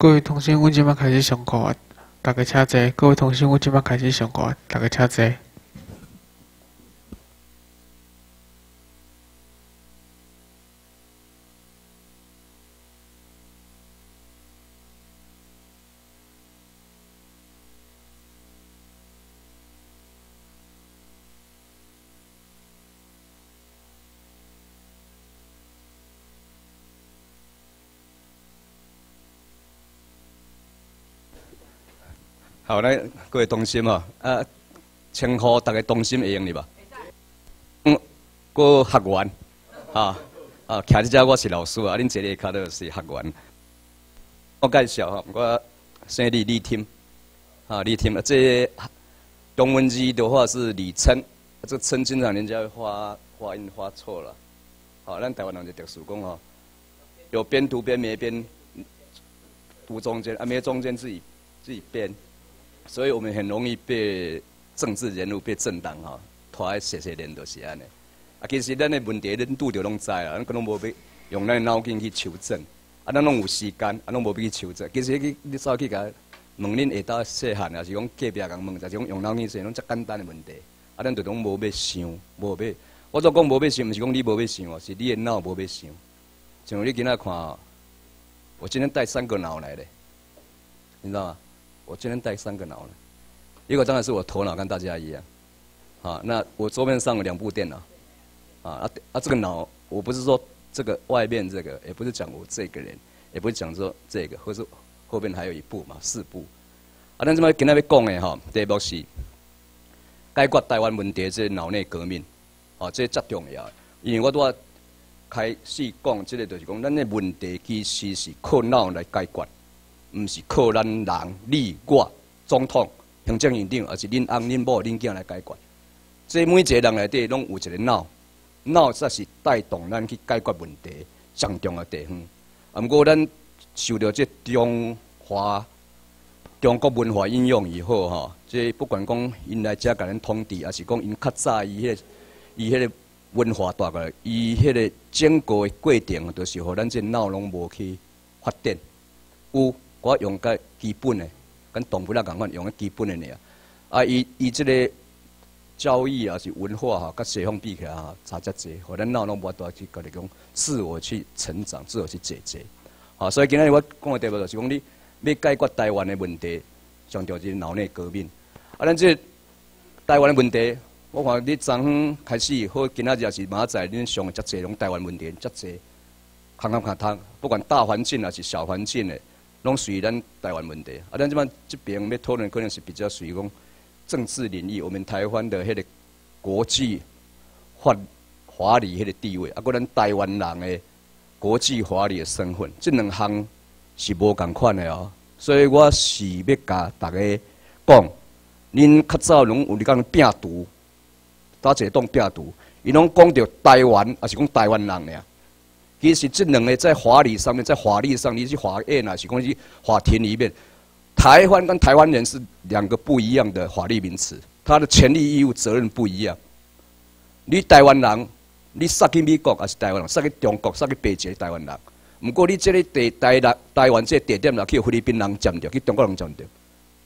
各位同学，阮即摆开始上课啊！大家请坐。各位同学，阮即摆开始上课啊！大家请坐。好，来各位同心哦，啊，称呼大家同心会用哩吧？嗯，个学员，啊啊，徛伫遮我是老师啊，恁这里卡都是学员。我介绍哈，我姓李，李听，啊，李听啊，这中文字的话是李琛，这琛经常人家会发发音发错了，好，咱台湾人就特殊讲哦，有边读边没边读中间，啊没中间自己自己编。所以我们很容易被政治人物、被政党哈拖来写写连都是安尼。啊，其实咱的问题恁拄着拢知啦，咱可能无必用咱脑筋去求证。啊，咱拢有时间，啊，拢无必去求证。其实去你早去甲问恁下搭细汉，也是讲隔壁人问，就是讲用脑筋想，拢遮简单的问题。啊，咱就拢无要想，无要。我做讲无要想，毋是讲你无要想哦，是你的脑无要想。像你今仔看，我今天带三个脑来的，你知道吗？我今天带三个脑了，一个当然是我头脑跟大家一样，啊，那我桌面上有两部电脑，啊啊啊，这个脑我不是说这个外面这个，也不是讲我这个人，也不是讲说这个，或是后边还有一部嘛，四部，啊，咱这么跟那边讲的哈，第一部是解决台湾问题，这脑内革命，啊，这最重要，因为我都要开始讲，这个就是讲，咱的问题其实是靠脑来解决。毋是靠咱人、你、我、总统、行政院长，而是恁翁、恁某、恁囝来解决。即每一个人内底拢有一个脑，脑才是带动咱去解决问题上重要地方。啊，毋过咱受到即中华、中国文化影响以后，吼，即不管讲因来遮甲咱统治，还是讲因较早伊迄、伊迄个文化大概，伊迄个整个的过程，都是互咱这脑拢无去发展，有。我用个基本的，跟动物啦共款，用个基本的尔。啊，伊伊即个教育啊是文化哈，甲西方比起来哈差遮济，互咱脑拢无多去家己讲自我去成长，自我去解决。好，所以今日我讲的题目就是讲，你要解决台湾的问题，强调是脑内革命。啊，咱这台湾的问题，我看你昨昏开始，好今仔日也是明仔载恁上遮济拢台湾问题，遮济，看看看汤，不管大环境还是小环境的。拢属于咱台湾问题，啊，咱即摆这边要讨论可能是比较属于讲政治领域，我们台湾的迄个国际法法理迄个地位，啊，个咱台湾人的国际法理的身份，这两项是无共款的哦。所以我是要甲大家讲，恁较早拢有伫讲病毒，打一个当病毒，伊拢讲着台湾，还是讲台湾人俩。其实这两个在法理上面，在法律上，你去法院啊，是讲去法庭里面，台湾跟台湾人是两个不一样的法律名词，他的权利义务责任不一样。你台湾人，你杀去美国还是台湾人，杀去中国，杀去北捷台湾人。不过你这里地台台台湾这地点啦，去菲律宾人占着，去中国人占着，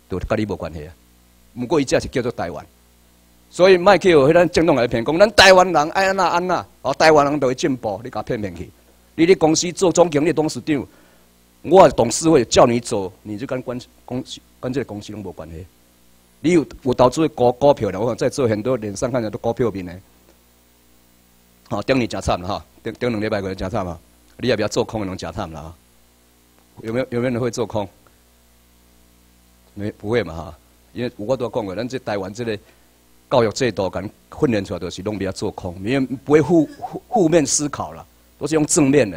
都跟你无关系啊。不过伊只是叫做台湾，所以卖去有迄咱正统来骗讲，咱台湾人爱安那安那，哦，台湾人都会进步，你甲骗骗去。你咧公司做总经理、董事长，我董事会叫你走，你就跟关公司、跟这个公司拢无关系。你有有投资股股票的，我看在座很多脸上看起来都股票面的。好，顶你真惨了哈，顶顶两礼拜过来真惨嘛。你也不要做空，能真惨了哈。有没有有没有人会做空？没不会嘛哈，因为我都讲过，咱这台湾这个教育制度，跟训练出来都是拢不要做空，因为不会负负负面思考了。都是用正面的，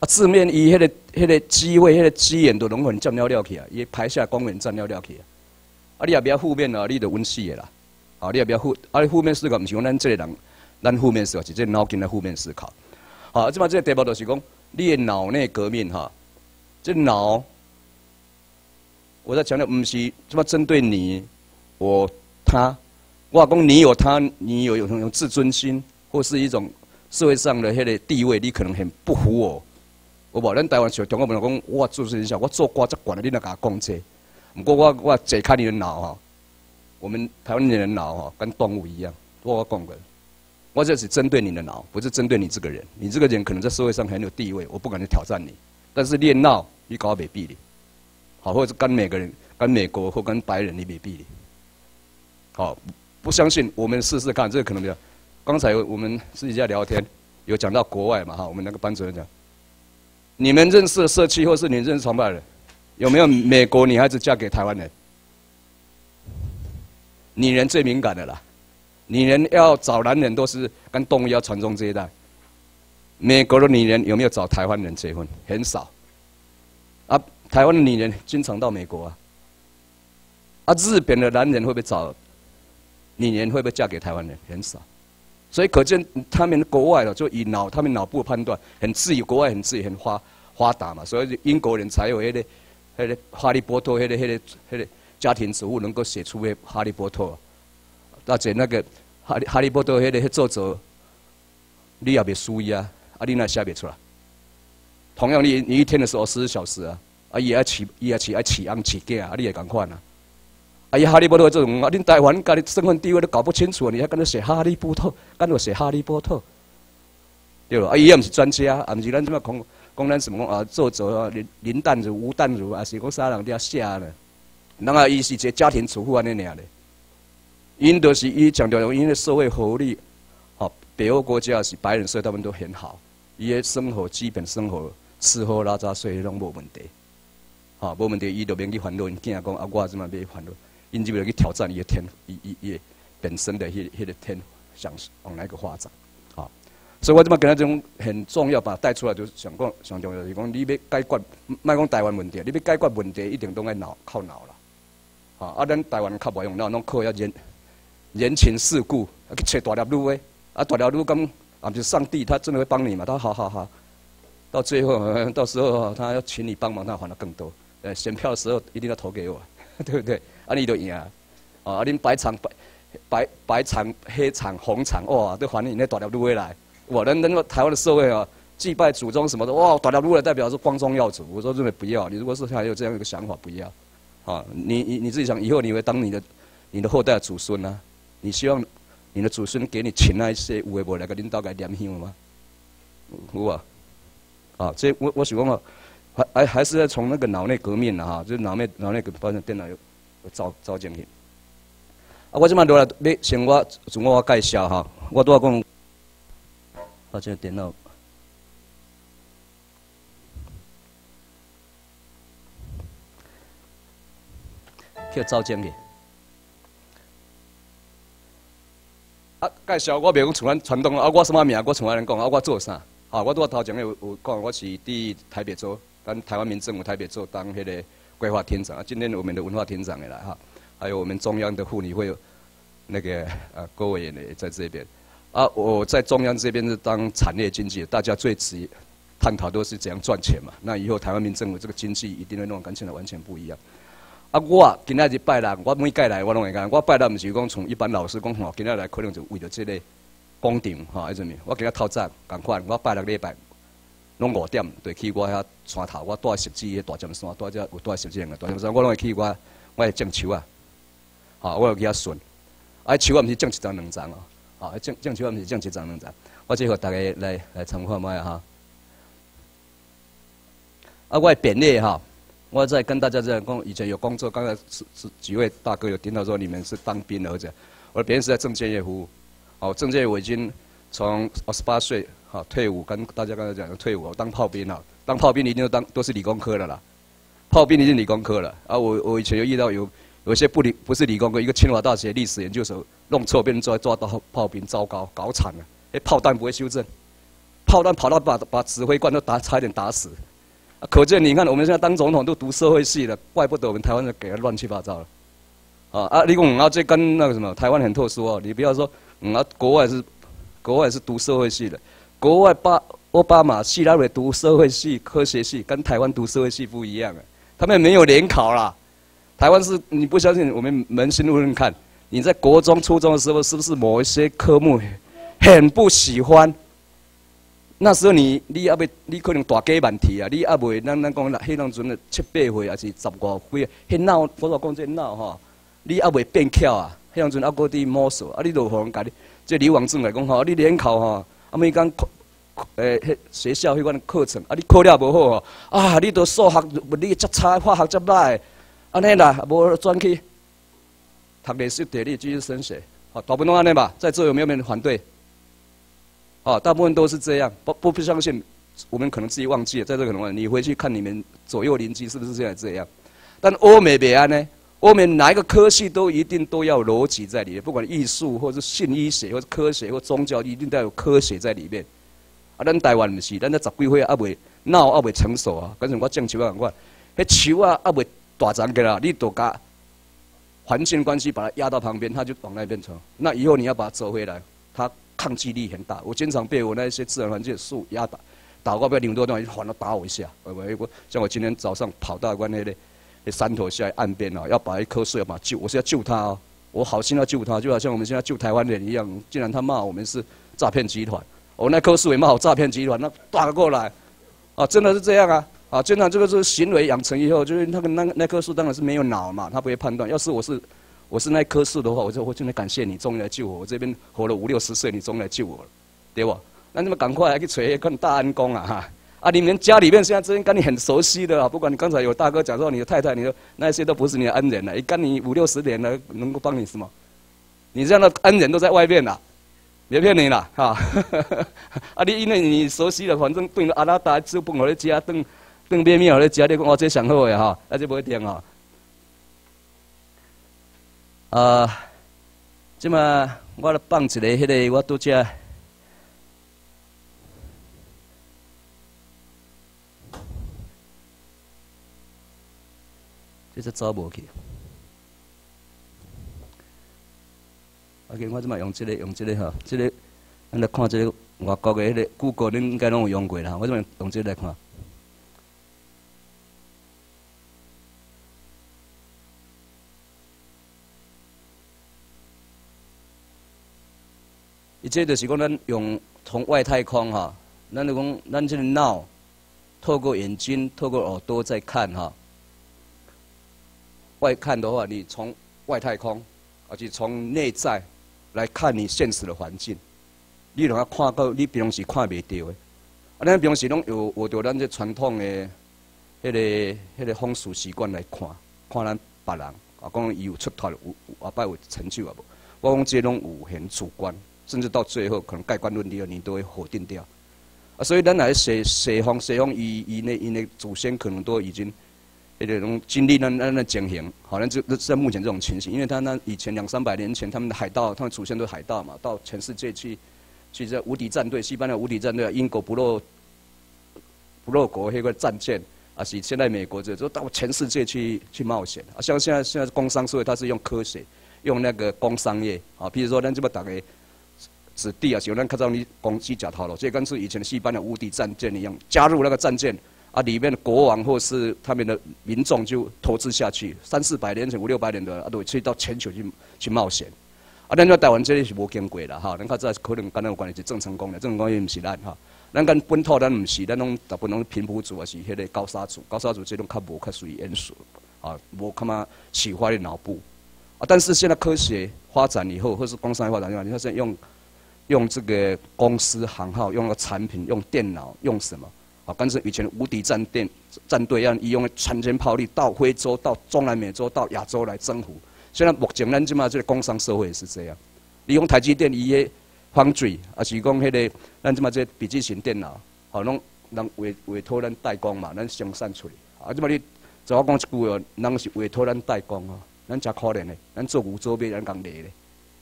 啊，正面伊迄个、迄个机会、迄个资源都拢很占了了去啊，伊排下光源占了了去啊。啊，你也不要负面啊，你就稳死的啦。啊，你也不要负，啊，你负面思考，毋是讲咱这个人，咱负面思考是这脑筋的负面思考。好，即嘛这个题目就是讲，你的脑内革命哈，这脑，我在强调，毋是即么针对你、我、他，我讲你有他，你有有有自尊心，或是一种。社会上的迄个地位，你可能很不服我，有无？咱台湾像中国朋友讲，我做事情我做官则管了，你哪甲讲这？不过我我解开你的脑哈，我们台湾人的脑哈跟动物一样，我讲过，我这是针对你的脑，不是针对你这个人。你这个人可能在社会上很有地位，我不敢去挑战你。但是练闹，你搞未必的，好，或者是跟每个人、跟美国或跟白人你未必的，好，不相信我们试试看，这个可能比较。刚才我们私底下聊天，有讲到国外嘛哈，我们那个班主任讲，你们认识的社区或是你认识崇拜人，有没有美国女孩子嫁给台湾人？女人最敏感的啦，女人要找男人都是跟动物要传宗接代。美国的女人有没有找台湾人结婚？很少。啊，台湾的女人经常到美国啊。啊，日本的男人会不会找女人？会不会嫁给台湾人？很少。所以可见他们国外的就以脑，他们脑部判断很自由，国外很自由，很发发达嘛。所以英国人才有那个那个哈利波特，那个那个那个家庭植物能够写出那哈利波特。而且那个哈利哈利波特那个作者，你也别输呀啊。你那写不出来。同样，你你一天的时候四十小时啊，啊，伊爱饲伊爱饲爱饲翁饲囝啊，你也共款啊。啊，伊哈利波特这种啊，恁台湾家己身份地位都搞不清楚，你还跟他写哈利波特，跟他写哈利波特，对了，啊，伊也毋是专家，啊，毋是咱这么讲讲咱什么啊，作者啊，林林淡如、吴淡如，啊，是讲啥人伫遐写呢？人啊，伊是一个家庭主妇安尼尔的，因都是伊强调因为社会福利，好，北欧国家是白人社会他们都很好。伊的生活基本生活吃喝拉撒睡拢无问题，哈，无问题，伊就免去烦恼。因囝讲啊，我怎么免烦恼？因就要去挑战伊个天，伊伊伊本身的迄迄个天，想往哪个发展？好，所以我这么跟他种很重要，把带出来，就是想讲，上重要是讲，你要解决，莫讲台湾问题，你要解决问题，一定都爱脑靠脑啦。啊，啊，咱台湾较无用脑，拢靠要人人情世故，去找大粒路诶，啊，大粒路咁。啊，就上帝，他真的会帮你嘛？他好好好，到最后，到时候他要请你帮忙，他还的更多。呃，选票的时候一定要投给我，对不对？啊，你都赢啊！啊，恁白场白白白场黑场红场，哇，都还你那大条路来。我那那个台湾的社会啊，祭拜祖宗什么的，哇，大条路来代表是光宗耀祖。我说认为不要，你如果是还有这样一个想法，不要。啊，你你你自己想，以后你会当你的你的后代祖孙呢？你希望？你的祖孙给你请那些有诶无来个领导来点香吗？有啊，啊，这我我想讲啊，还还还是要从那个脑内革命了哈，就是脑内脑内革发现电脑有造造进去。啊，我即摆落来要先我自我介绍哈，我拄仔讲，啊，这电脑，叫造进去。介绍我袂讲像咱传统啊，我什么名？我从来人讲啊，我做啥？啊，我拄仔头前有有讲，我是伫台北做，咱台湾民政府台北做当迄个规划厅长啊。今天我们的文化厅长也来哈，还有我们中央的妇女会那个呃郭委员也在这边啊。我在中央这边是当产业经济，大家最直探讨都是怎样赚钱嘛。那以后台湾民政府这个经济一定会弄跟现在完全不一样。啊，我今仔日拜六，我每届来我拢会讲。我拜六毋是讲从一般老师讲吼，今仔来可能就为着即个工程吼，还是咩？我今仔透早共款，我拜六礼拜拢五点就去我遐山头，我住石子迄大尖山，住遮有住石子个大尖山，我拢会去我我会种树啊，吼，我会去遐顺。啊，树啊毋是种一丛两丛哦，啊，种种树啊毋是种一丛两丛。我即互逐个来来参看卖哈。啊，我会便利哈。我在跟大家这样讲，以前有工作，刚才是是几位大哥有听到说你们是当兵的，或者我别人是在政建业服务，哦，政建业我已经从二十八岁啊退伍，跟大家刚才讲的退伍，当炮兵啊，当炮兵一定都当都是理工科的啦，炮兵一定理工科了，啊，我我以前有遇到有有些不理不是理工科，一个清华大学历史研究所弄错，被人抓抓到炮兵，糟糕，搞惨了，哎，炮弹不会修正，炮弹跑到把把指挥官都打差点打死。可见，你看我们现在当总统都读社会系的，怪不得我们台湾人给他乱七八糟了。啊啊！你讲啊，这跟那个什么台湾很特殊哦。你不要说，啊，国外是国外是读社会系的，国外巴奥巴马、希拉里读社会系、科学系，跟台湾读社会系不一样啊。他们没有联考啦。台湾是你不相信，我们扪心问问看，你在国中、初中的时候，是不是某一些科目很不喜欢？那时候你你还未，你可能大家问题啊，你还未，咱咱讲啦，迄当阵七八岁还是十五岁，迄脑，我说讲这脑吼，你还未变巧啊，迄当阵还搁伫摸索，啊，你都互人家你，这李王正来讲吼，你联考吼，啊，每讲考，诶，迄学校迄款课程，啊，你考了无好哦，啊，你都数学物理则差，化学则歹，安尼啦，无转去读历史、地理、继续升学，好，大部分安尼吧，在座有没有人反对？哦，大部分都是这样，不不不相信，我们可能自己忘记了，在这个可能你回去看你们左右邻居是不是现在这样？但欧美别安呢？欧美哪一个科系都一定都要逻辑在里面，不管艺术或者是信医学或者科学或宗教，一定都要有科学在里面。啊，咱台湾不是，咱那十几岁还未脑还未成熟啊，跟是我种树啊，我迄树啊还未大长起来，你都甲环境关系把它压到旁边，它就往那边冲。那以后你要把它折回来，它。抗击力很大，我经常被我那些自然环境的树压倒，打过不要领多段，反而打我一下。我我像我今天早上跑到关那的那山头下来岸边啊，要把一棵树要把它救，我是要救它哦，我好心要救它，就好像我们现在救台湾人一样。既然他骂我们是诈骗集团，我那棵树也骂我诈骗集团，那打过来，啊，真的是这样啊，啊，经常这个是行为养成以后，就是那个那那棵树当然是没有脑嘛，他不会判断。要是我是。我是那棵树的话，我就我真的感谢你，终于来救我。我这边活了五六十岁，你终于来救我了，对不？那你们赶快来去锤看大安宫啊！哈啊！你们家里面现在真跟你很熟悉的啊，不管你刚才有大哥讲说你的太太，你说那些都不是你的恩人了，跟你五六十年了，能够帮你什么？你这样的恩人都在外面了，别骗你了哈！啊，你因为你熟悉了，反正对阿拉达就不我的家，等等边面我的家，你讲我这想好的哈，那就不会听啊。啊，即嘛，我来放一个迄个，我拄只，这只走无去。OK，我即嘛用这个，用这个哈，这个，咱来看这个外国的迄个谷歌，恁应该拢有用过啦。我即嘛用这个来看。一切就是讲，咱用从外太空哈，咱就讲，咱这个脑透过眼睛、透过耳朵在看哈。外看的话，你从外太空，而且从内在来看你现实的环境，你拢要看到你平时看袂到的。啊，咱平时拢有学着咱这传统的迄个、迄个风俗习惯来看，看咱别人啊，讲伊有出头有有摆有成就啊无？我讲这拢有很主观。甚至到最后，可能盖棺论定，你都会否定掉。啊，所以咱来西西方西方以以那伊那祖先可能都已经，那种经历那那那情形，好像就在目前这种情形，因为他那以前两三百年前他们的海盗，他们祖先都是海盗嘛，到全世界去，去这无敌战队，西班牙无敌战队，英国不落不落国那个战舰，啊是现在美国这都到全世界去去冒险。啊，像现在现在工商社会，它是用科学，用那个工商业，啊，比如说咱这么打个。子弟啊，有人看到你攻击假套了，这跟是以前的西班牙无敌战舰一样，加入那个战舰啊，里面的国王或是他们的民众就投资下去，三四百年前、五六百年的啊，都去到全球去去冒险。啊，咱在台湾这里是无经过啦，哈，咱看这可能跟咱有关系是郑成功的，郑成功也不是咱哈，咱跟本土咱不是，咱拢大部分拢平埔族啊，是迄个高沙族，高沙族这种较无较属于严肃啊，无他妈启发的脑部啊，但是现在科学发展以后，或是工商业发展以后，你看现在用。用这个公司行号，用个产品，用电脑，用什么？啊，跟是以前无敌战舰战队一样，用船坚炮利到非洲、到中南美洲、到亚洲来征服。现在目前咱即嘛，这个工商社会是这样，利用台积电伊个方嘴，啊是讲迄个咱即嘛这笔记型电脑，好拢人委委托咱代工嘛，咱生产出来。啊，即嘛你怎我讲一句哦，人是委托咱代工哦，咱真可怜的，咱做牛做马，咱讲累咧。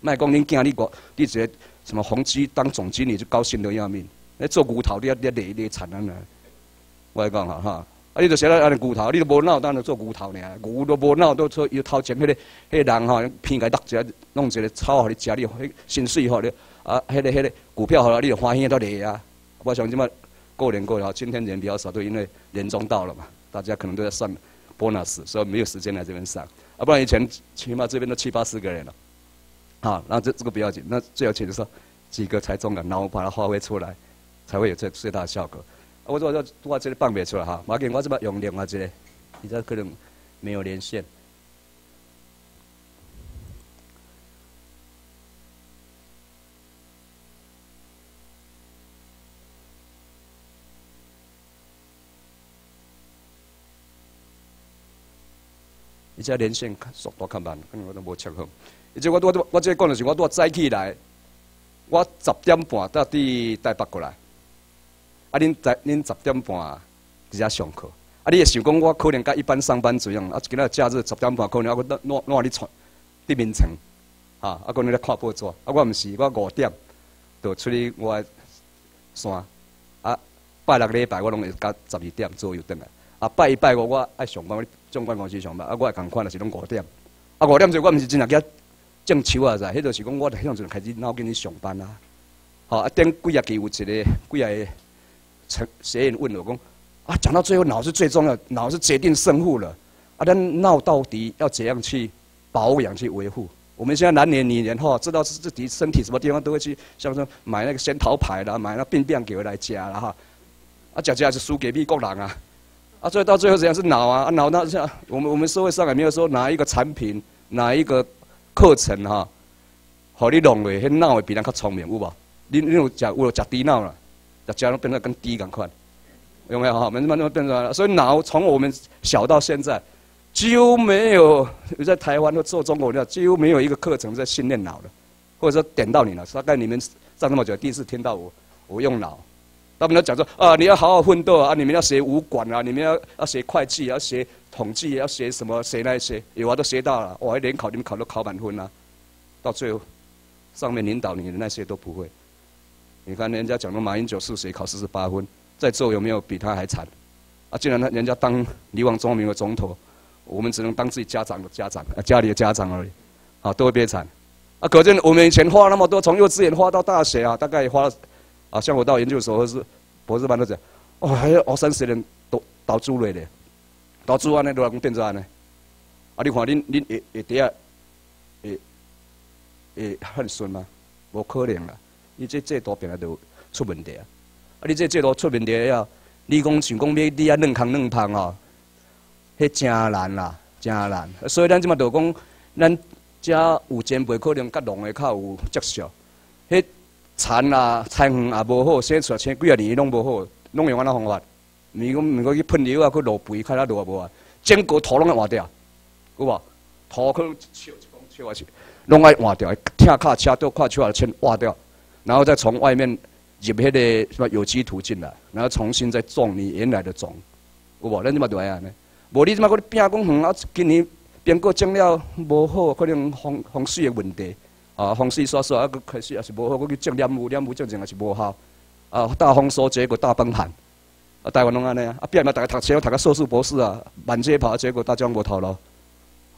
卖讲恁囝你个，你一个什么宏基当总经理就高兴得要命，那做骨头你要你累累惨啊！我来讲哈哈，啊你就写了安尼骨头，你都无脑当然做骨头呢，牛都无脑都做要掏钱，迄个迄个人哈偏个搭一下弄一个草互你食，你迄薪水吼你啊，迄个迄个股票好了，你就欢喜到累啊！我想即么过年过了，今天人比较少，都因为年终到了嘛，大家可能都在算 bonus，所以没有时间来这边上，啊不然以前起码这边都七八十个人了。好，那这这个不要紧，那最要紧的是几个才中了，然后把它发挥出来，才会有最最大的效果。我我我我这里放不出来哈，马紧我这边用另外一个，你这可能没有连线。而且连线速度较慢，可能我都无切好。而且我我我这讲的是，我拄早起来，我十点半到伫台北过来。啊，恁在恁十点半伫遮上课，啊，你也想讲我可能甲一般上班族一样，啊，今仔假日十点半可能还佫哪哪里传伫眠床，啊，啊，可能咧看报纸，啊，我毋是，我五点就出去我山，啊，拜六礼拜我拢会到十二点左右倒来，啊，拜一拜五我爱上班，我总管公司上班，啊，我会共款，也是拢五点，啊，五点钟我毋是真正去种树啊，在，迄就是讲我迄阵开始脑筋去上班啊，好，啊，顶几啊期有一个几啊个。谁人问我讲啊？讲到最后，脑是最重要，脑是决定胜负了。啊，但脑到底要怎样去保养、去维护？我们现在男年女年哈，知道自己身体什么地方都会去，像说买那个仙桃牌啦，买那病变给我来加了哈。啊，加加是输给美国人啊。啊，所以到最后怎样是脑啊？脑那像我们我们社会上也没有说哪一个产品、哪一个课程哈，好你认为迄脑会比人较聪明有无？你你有食有食低脑了？大家都变得跟低赶快，有没有哈？慢慢慢慢变出来了。所以脑从我们小到现在，几乎没有在台湾或做中国料，几乎没有一个课程在训练脑的，或者说点到你了。大概你们上那么久，第一次听到我我用脑，他们都讲说啊，你要好好奋斗啊，你们要学武馆啊，你们要要学会计，要学统计，要学什么？学那些有啊，都学到了。我还联考，你们考都考满分啊，到最后上面领导你的那些都不会。你看人家讲的马英九数学考四十八分，在座有没有比他还惨？啊，既然他人家当李王中明的总统，我们只能当自己家长的家长，啊，家里的家长而已，啊，都会变惨。啊，可见我们以前花那么多，从幼稚园花到大学啊，大概花，啊，像我到研究所或是博士班都讲，哦，还要二三十年都倒猪类的，倒猪安尼都要讲变做安尼。啊，你看恁恁会会底下会会很顺吗？无可能啦。你这制度本来就出问题啊！啊，你这制度出问题了，你讲想讲要你啊嫩康嫩胖哦，迄真难啦，真难。所以咱即马就讲，咱遮有前辈可能甲农的较有接触，迄田啊、菜园也无好，生出来生几啊年拢无好，拢用安怎方法？咪讲咪讲去喷油啊，去落肥，看他落啊无啊？整个土拢要换掉，有无？土可能笑一讲笑啊是，拢爱换掉，听卡车都跨出来先换掉。然后再从外面入迄个什么有机途径啦，然后重新再种你原来的种，有无？咱即马对啊呢？无你即马搁咧拼讲远啊，今年苹果种了无好，可能风风水的问题啊，风水煞煞啊，搁开始也是无好，搁去种黏雾，黏雾种种也是无效啊。大丰收结果大崩盘啊，台湾拢安尼啊，啊，变嘛大家读书读个硕士博士啊，满街跑，结果大家无头路。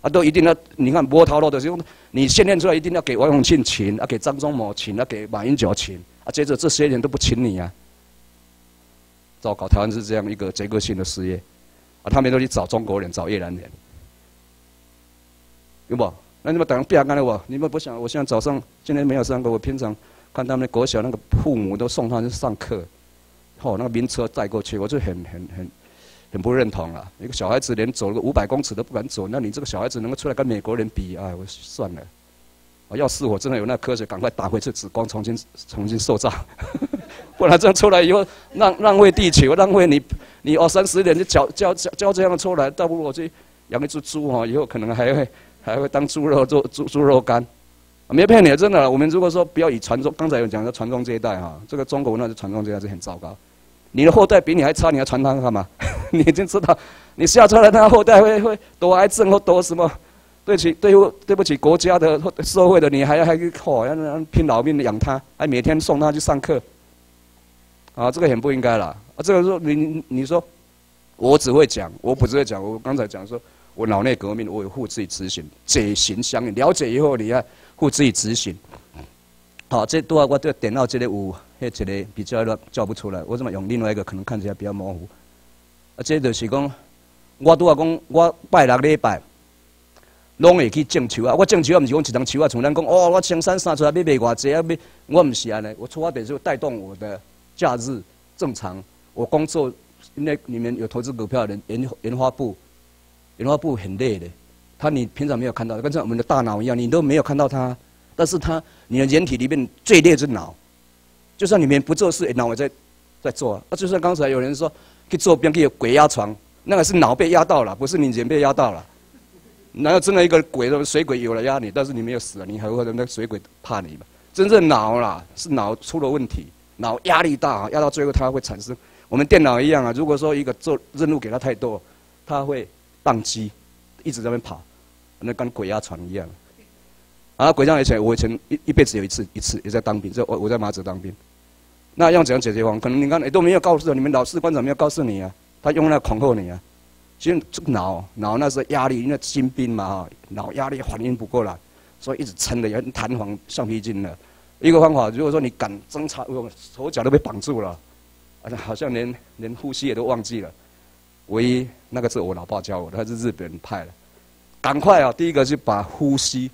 啊，都一定要，你看波涛落的时候，你训练出来一定要给王永庆请，啊，给张忠谋请，啊，给马英九请，啊，接着这些人都不请你啊，糟糕，台湾是这样一个结构性的事业，啊，他们都去找中国人，找越南人，有不？那你们等不要干了我，你们不想？我现在早上今天没有上课，我平常看他们国小那个父母都送他去上课，哦，那个名车载过去，我就很很。很很不认同啊！一个小孩子连走了个五百公尺都不敢走，那你这个小孩子能够出来跟美国人比？哎，我算了。要是我真的有那科学，赶快打回去紫光，重新重新塑造。不然这样出来以后，浪浪费地球，浪费你你二三十年就教教教教这样出来，倒不如我去养一只猪哈，以后可能还会还会当猪肉做猪猪肉干。没骗你，真的。我们如果说不要以传宗，刚才有讲的传宗接代哈，这个中国那是传宗接代是很糟糕。你的后代比你还差，你还传他干嘛？你已经知道，你下出来，他后代会会得癌症或得什么？对不起，对不对不起国家的社会的，你还要还靠要拼老命养他，还每天送他去上课，啊，这个很不应该了。啊，这个说你你说，我只会讲，我不只会讲。我刚才讲说，我脑内革命，我有护自己执行，解行相应。了解以后，你要护自己执行。好，这都要我都要点到这里有。迄一个比较叫不出来，我怎么用另外一个可能看起来比较模糊？啊，这就是讲，我拄啊讲，我拜六礼拜，拢会去种树啊。我种树啊，毋是讲一丛树啊，像咱讲，哦，我青山山出来要卖偌济啊，要我毋是安尼，我出发点是带动我的假日正常。我工作，因为你们有投资股票的，研研发部，研发部很累的。他你平常没有看到，跟像我们的大脑一样，你都没有看到他。但是它，你的人体里面最烈是脑。就算你们不做事，脑也在在做。啊，就算刚才有人说去做兵，去鬼压床，那个是脑被压到了，不是你人被压到了。然后真的一个鬼？水鬼有了压你，但是你没有死了，你还会那水鬼怕你吗？真正脑啦，是脑出了问题，脑压力大，压到最后它会产生。我们电脑一样啊，如果说一个做任务给它太多，它会宕机，一直在那边跑，那跟鬼压床一样。啊，鬼压以前我以前一一辈子有一次一次也在当兵，就我我在马子当兵。那用怎样解决方？可能你看都没有告诉你们老师官长没有告诉你啊，他用来恐吓你啊。其实脑脑那时候压力，因为新兵嘛哈，脑压力反应不过来，所以一直撑的，很弹簧橡皮筋的。一个方法，如果说你敢挣扎，我手脚都被绑住了，好像连连呼吸也都忘记了。唯一那个是我老爸教我的，他是日本人派的。赶快啊！第一个是把呼吸，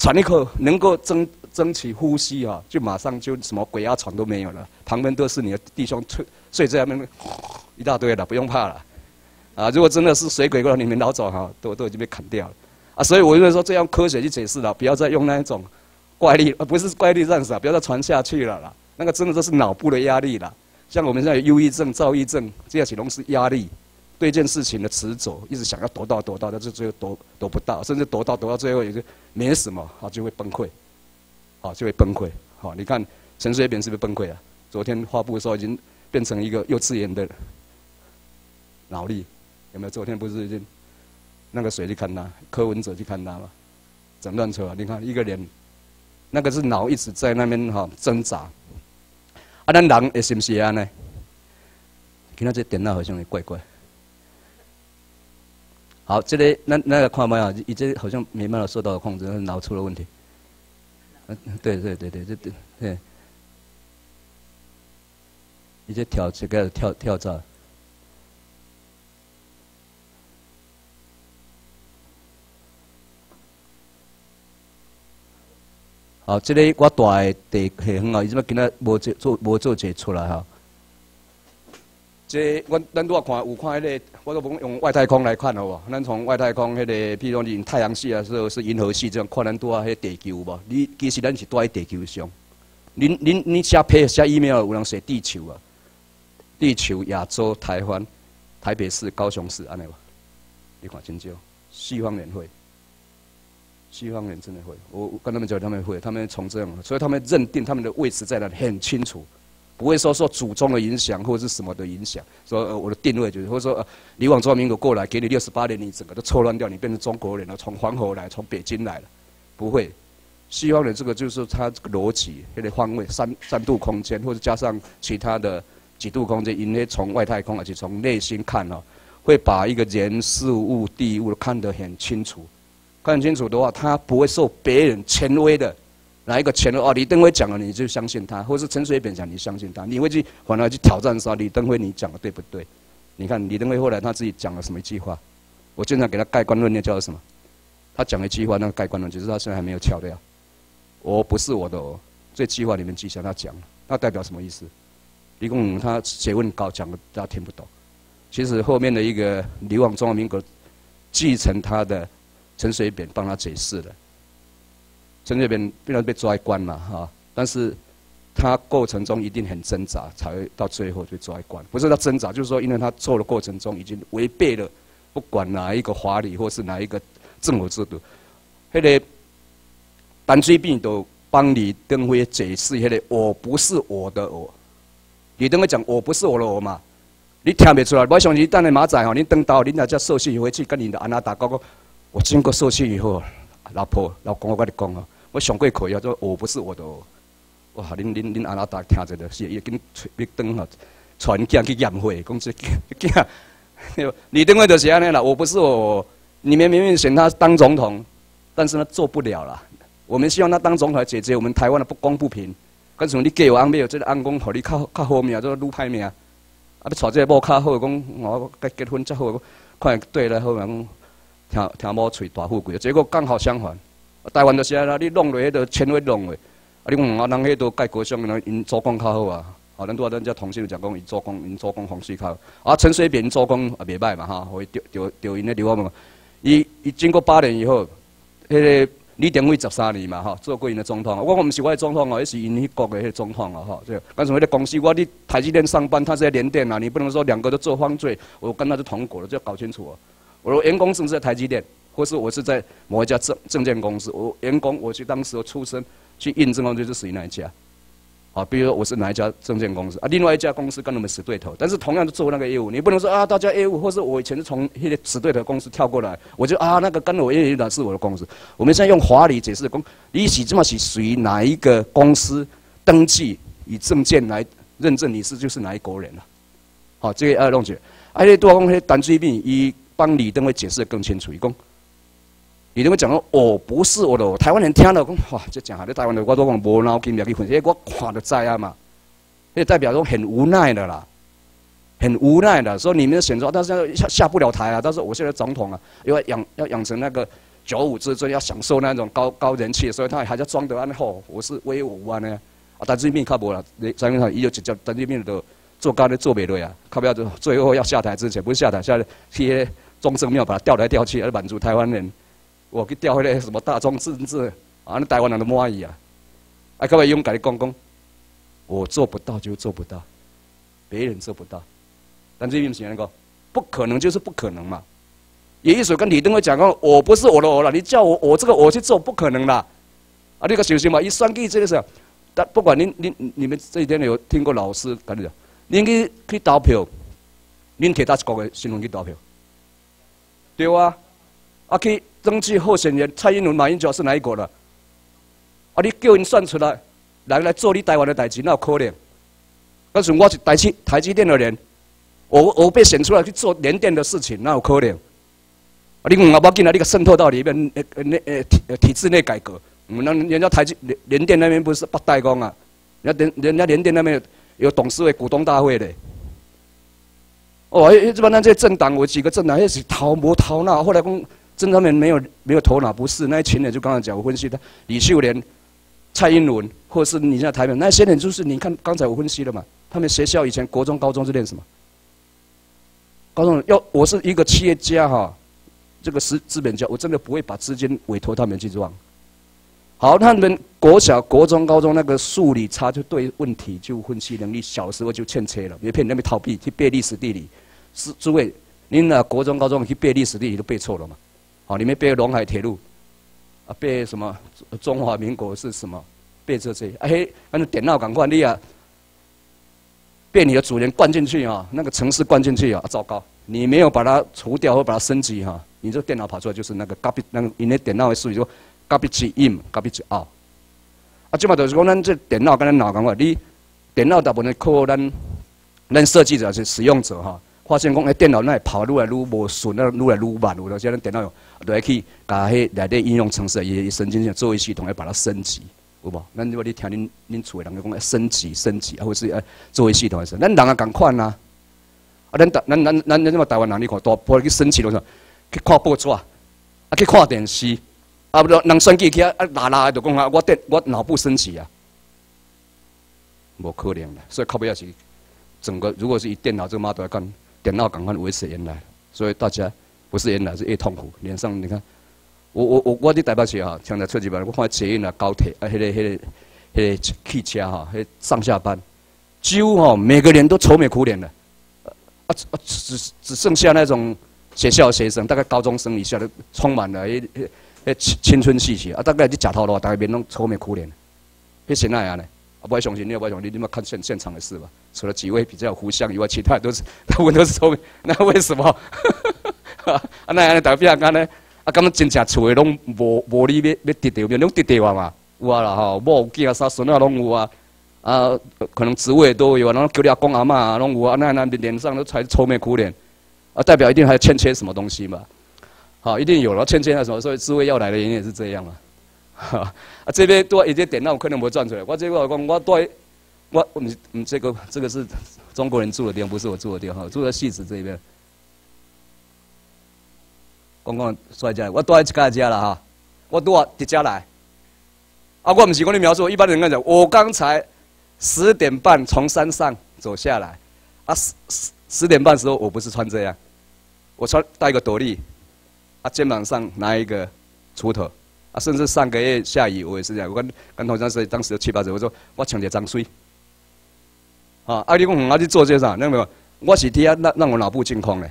喘一口能够争争取呼吸啊，就马上就什么鬼压床都没有了，旁边都是你的弟兄睡睡在那边，一大堆了，不用怕了。啊，如果真的是水鬼过来，你们老早哈都都已经被砍掉了，啊，所以我认为说这样科学去解释了，不要再用那一种怪力，而不是怪力战士啊，不要再传下去了啦。那个真的都是脑部的压力了，像我们现在有忧郁症、躁郁症，这些都是压力，对一件事情的执着，一直想要得到得到，但是最后得得不到，甚至得到得到最后也就没什么，啊，就会崩溃，啊，就会崩溃。好，你看陈水扁是不是崩溃啊？昨天发布的时候已经变成一个幼稚园的脑力。有没有？昨天不是已经那个谁去看他？柯文哲去看他吗？诊断出来，你看一个人，那个是脑一直在那边哈挣扎。啊，咱人也是不是安呢？看到这电脑好像也怪怪。好，这里那那个看没有？一直好像没办法受到控制，脑出了问题。嗯，对对对对，这对对。一直跳这个跳跳闸。好，这里我大的地很好，伊即摆今仔无做做无做这出来哈。这我咱拄啊看有看迄个，我都讲用外太空来看好无？咱从外太空迄个，譬如讲太阳系啊，说是银河系这样看，咱拄啊迄地球无？你其实咱是住喺地球上。恁恁恁写批写 email 有人写地球啊？地球、亚洲、台湾、台北市、高雄市安尼无？你看真少，西方人会。西方人真的会，我跟他们讲，他们会，他们从这样，所以他们认定他们的位置在哪里很清楚，不会说受祖宗的影响或者是什么的影响，说我的定位就是，或者说你往中华民国过来，给你六十八年，你整个都错乱掉，你变成中国人了，从黄河来，从北京来了，不会。西方人这个就是他这个逻辑，有点方位，三三度空间，或者加上其他的几度空间，因为从外太空而且从内心看哦，会把一个人事物地物看得很清楚。看清楚的话，他不会受别人权威的哪一个权威哦。李登辉讲了，你就相信他；或是陈水扁讲，你相信他。你会去反而去挑战说李登辉，你讲的对不对？你看李登辉后来他自己讲了什么一句话？我经常给他盖棺论定，叫做什么？他讲一句话，那个盖棺论，只是他现在还没有敲掉。我不是我的，这句话你们记下。他讲，那代表什么意思？一共他写问稿讲的，大家听不懂。其实后面的一个流亡中华民国继承他的。陈水扁帮他解释了，陈水扁虽然被抓关了哈，但是他过程中一定很挣扎，才会到最后被抓关。不是他挣扎，就是说，因为他做的过程中已经违背了，不管哪一个法理或是哪一个政府制度，迄个单水扁都帮李登辉解释，迄个我不是我的我，李登辉讲我不是我的我嘛，你听不出来？我相信等下马仔吼，你等到你那只受信回去跟你的安娜达讲讲。我经过受气以后，老婆、老公，我跟你讲啊，我上过课要说我不是我的，哇！恁恁恁阿拉达听着的是已经灭灯了，传讲去验会，讲这讲，李登辉就是安尼啦，我不是我，你们明明选他当总统，但是呢做不了了。我们希望他当总统来解决我们台湾的不公不平。干脆你给我安排，这个安公和你较较好命，做愈歹命，啊！要娶这个某较好，讲我该结婚才好，快对了好命。听听某嘴大富贵，结果刚好相反。台湾就是安啦，你弄落迄个纤维弄的，啊，你讲啊，人迄个盖国相，因因做工较好啊，啊，咱拄啊，咱遮同事讲讲，伊做工，因做工风水较好，啊，陈水扁做工也袂歹嘛，哈，互伊调调调因咧留我们，伊伊经过八年以后，迄个李登辉十三年嘛，哈，做过因的总统，我我毋是我的总统哦，伊是因迄国的迄总统啊，哈，这，但是迄个公司，我伫台积电上班，他是在联电啊，你不能说两个都做犯罪，我跟他是同国的，就要搞清楚哦。我说员工是不是在台积电，或是我是在某一家证证券公司，我员工我去当时出生去印证哦，就是属于哪一家？啊，比如说我是哪一家证券公司啊，另外一家公司跟我们死对头，但是同样的做那个业务，你不能说啊，大家业务，或是我以前是从那个死对头公司跳过来，我就啊，那个跟我业务的是我的公司。我们现在用华理解释，公你起这么是属于哪一个公司登记以证件来认证你是就是哪一国人了？好，这个要弄起。而且多公那单追病，以帮李登辉解释的更清楚，一共。李登辉讲说：“我不是我的台湾人听了讲哇，这讲下咧台湾的我都讲无脑筋，袂去分析，我看得在啊嘛。那代表说很无奈的啦，很无奈的说你们的选择，但是要下下不了台啊。但是我现在总统啊，因为养要养成那个九五之尊，要享受那种高高人气，所以他还在装得安好，我是威武啊呢。啊，单志斌靠无啦，张云海伊就直接单志斌都做干的做袂落啊，靠不要最后要下台之前，不是下台下来去中正庙把他调来调去，来满足台湾人。”我去调迄个什么大众政治啊，那台湾人都满意啊！啊，各位勇敢的讲讲，我做不到就做不到，别人做不到，但这边是那个不可能就是不可能嘛。也一手跟李登辉讲讲，我不是我的我了，你叫我我这个我去做不可能啦。啊，那个小心嘛，一算计这个事，但不管您您你们这几天有听过老师跟你讲，您去去投票，您铁大国的新闻去投票，对啊，啊去。登记候选人蔡英文、马英九是哪一国的？啊，你叫人算出来，来来做你台湾的代志，那有可能？但是我是台积台积电的人，我我被选出来去做联电的事情，那有可能？啊，你五要紧啊，你个渗透到里面，呃呃呃体体制内改革，那人家台积联联电那边不是八代工啊？人家人家联电那边有董事会、股东大会的。哦，一般那些政党，我几个政党一是逃无逃那，后来讲。政上面没有没有头脑，不是那些群人就刚才讲，我分析的李秀莲、蔡英文，或是你现在台面那些人，就是你看刚才我分析了嘛，他们学校以前国中、高中是练什么？高中要我是一个企业家哈，这个是资本家，我真的不会把资金委托他们去做。好，他们国小、国中、高中那个数理差，就对问题就分析能力小时候就欠缺了，别骗那边逃避去背历史地理，是诸位，您那国中、高中去背历史地理都背错了嘛？哦，你们背陇海铁路，啊，背什么中华民国是什么？背这些，啊嘿，反正电脑赶快你啊，被你的主人灌进去啊，那个程式灌进去啊，糟糕！你没有把它除掉或把它升级哈，你这电脑跑出来就是那个 garbage，那个你那电脑的属于说 garbage in，garbage out。啊，即嘛就是讲咱这电脑跟咱脑赶快，你电脑大部分靠咱咱设计者是使用者哈。发现讲，诶，电脑那跑愈来愈无顺，那愈来愈慢，有的现在电脑用，都要去把迄内底应用程式，伊神经性作为系统，要把它升级，有无？咱如果你听恁恁厝的人讲，升级升级，或是诶作为系统的时，咱人也共款啊。啊，咱台咱咱咱咱么台湾人，你看大波去升级了啥？去看报纸啊，去看电视，啊，不着人算计起啊，拉拉就讲啊，我电我脑部升级啊，无可能的。所以靠不要是整个，如果是以电脑这个 model 来干。电脑赶快维持原来，所以大家不是原来是越痛苦。脸上你看，我我我我伫台北市哈，现在出去吧，我看捷运啊、高铁啊、迄个迄个迄个汽车哈，迄上下班，几乎哈每个人都愁眉苦脸的，啊啊只只剩下那种学校学生，大概高中生以下的，充满了迄迄青青春气息啊。大概你假头的话，大概面拢愁眉苦脸，迄现在啊呢？啊，不会相信，你也不会相信，你你们看现现场的事吧。除了几位比较互相以外，其他都是大部分都是聪明。那为什么？啊，那样代表讲呢？啊，咁真正厝的拢无无你要要得到，有拢得到啊嘛？有啊啦吼，某囝啊、啥孙啊拢有啊。啊，可能职位都有啊，然后叫你阿公阿妈啊拢有啊。那那脸上都才愁眉苦脸，啊，代表一定还欠缺什么东西嘛？好，一定有了欠缺那什么，所以职位要来的原因也是这样嘛。啊，这边多一点点，那我可能无转出来。我这个讲，我多，我我们嗯，这个这个是中国人住的地方，不是我住的地方，住在戏子这边。讲讲说一下，我多一家家了哈，我多一家来。啊，我不是跟你描述，一般人讲讲，我刚才十点半从山上走下来，啊十十十点半时候我不是穿这样，我穿戴一个斗笠，啊肩膀上拿一个锄头，啊甚至上个月下雨我也是这样，我跟跟同事当时七八十，我说我抢着脏水，啊啊你讲我去做这啥？那么我是替啊让让我脑部净空嘞，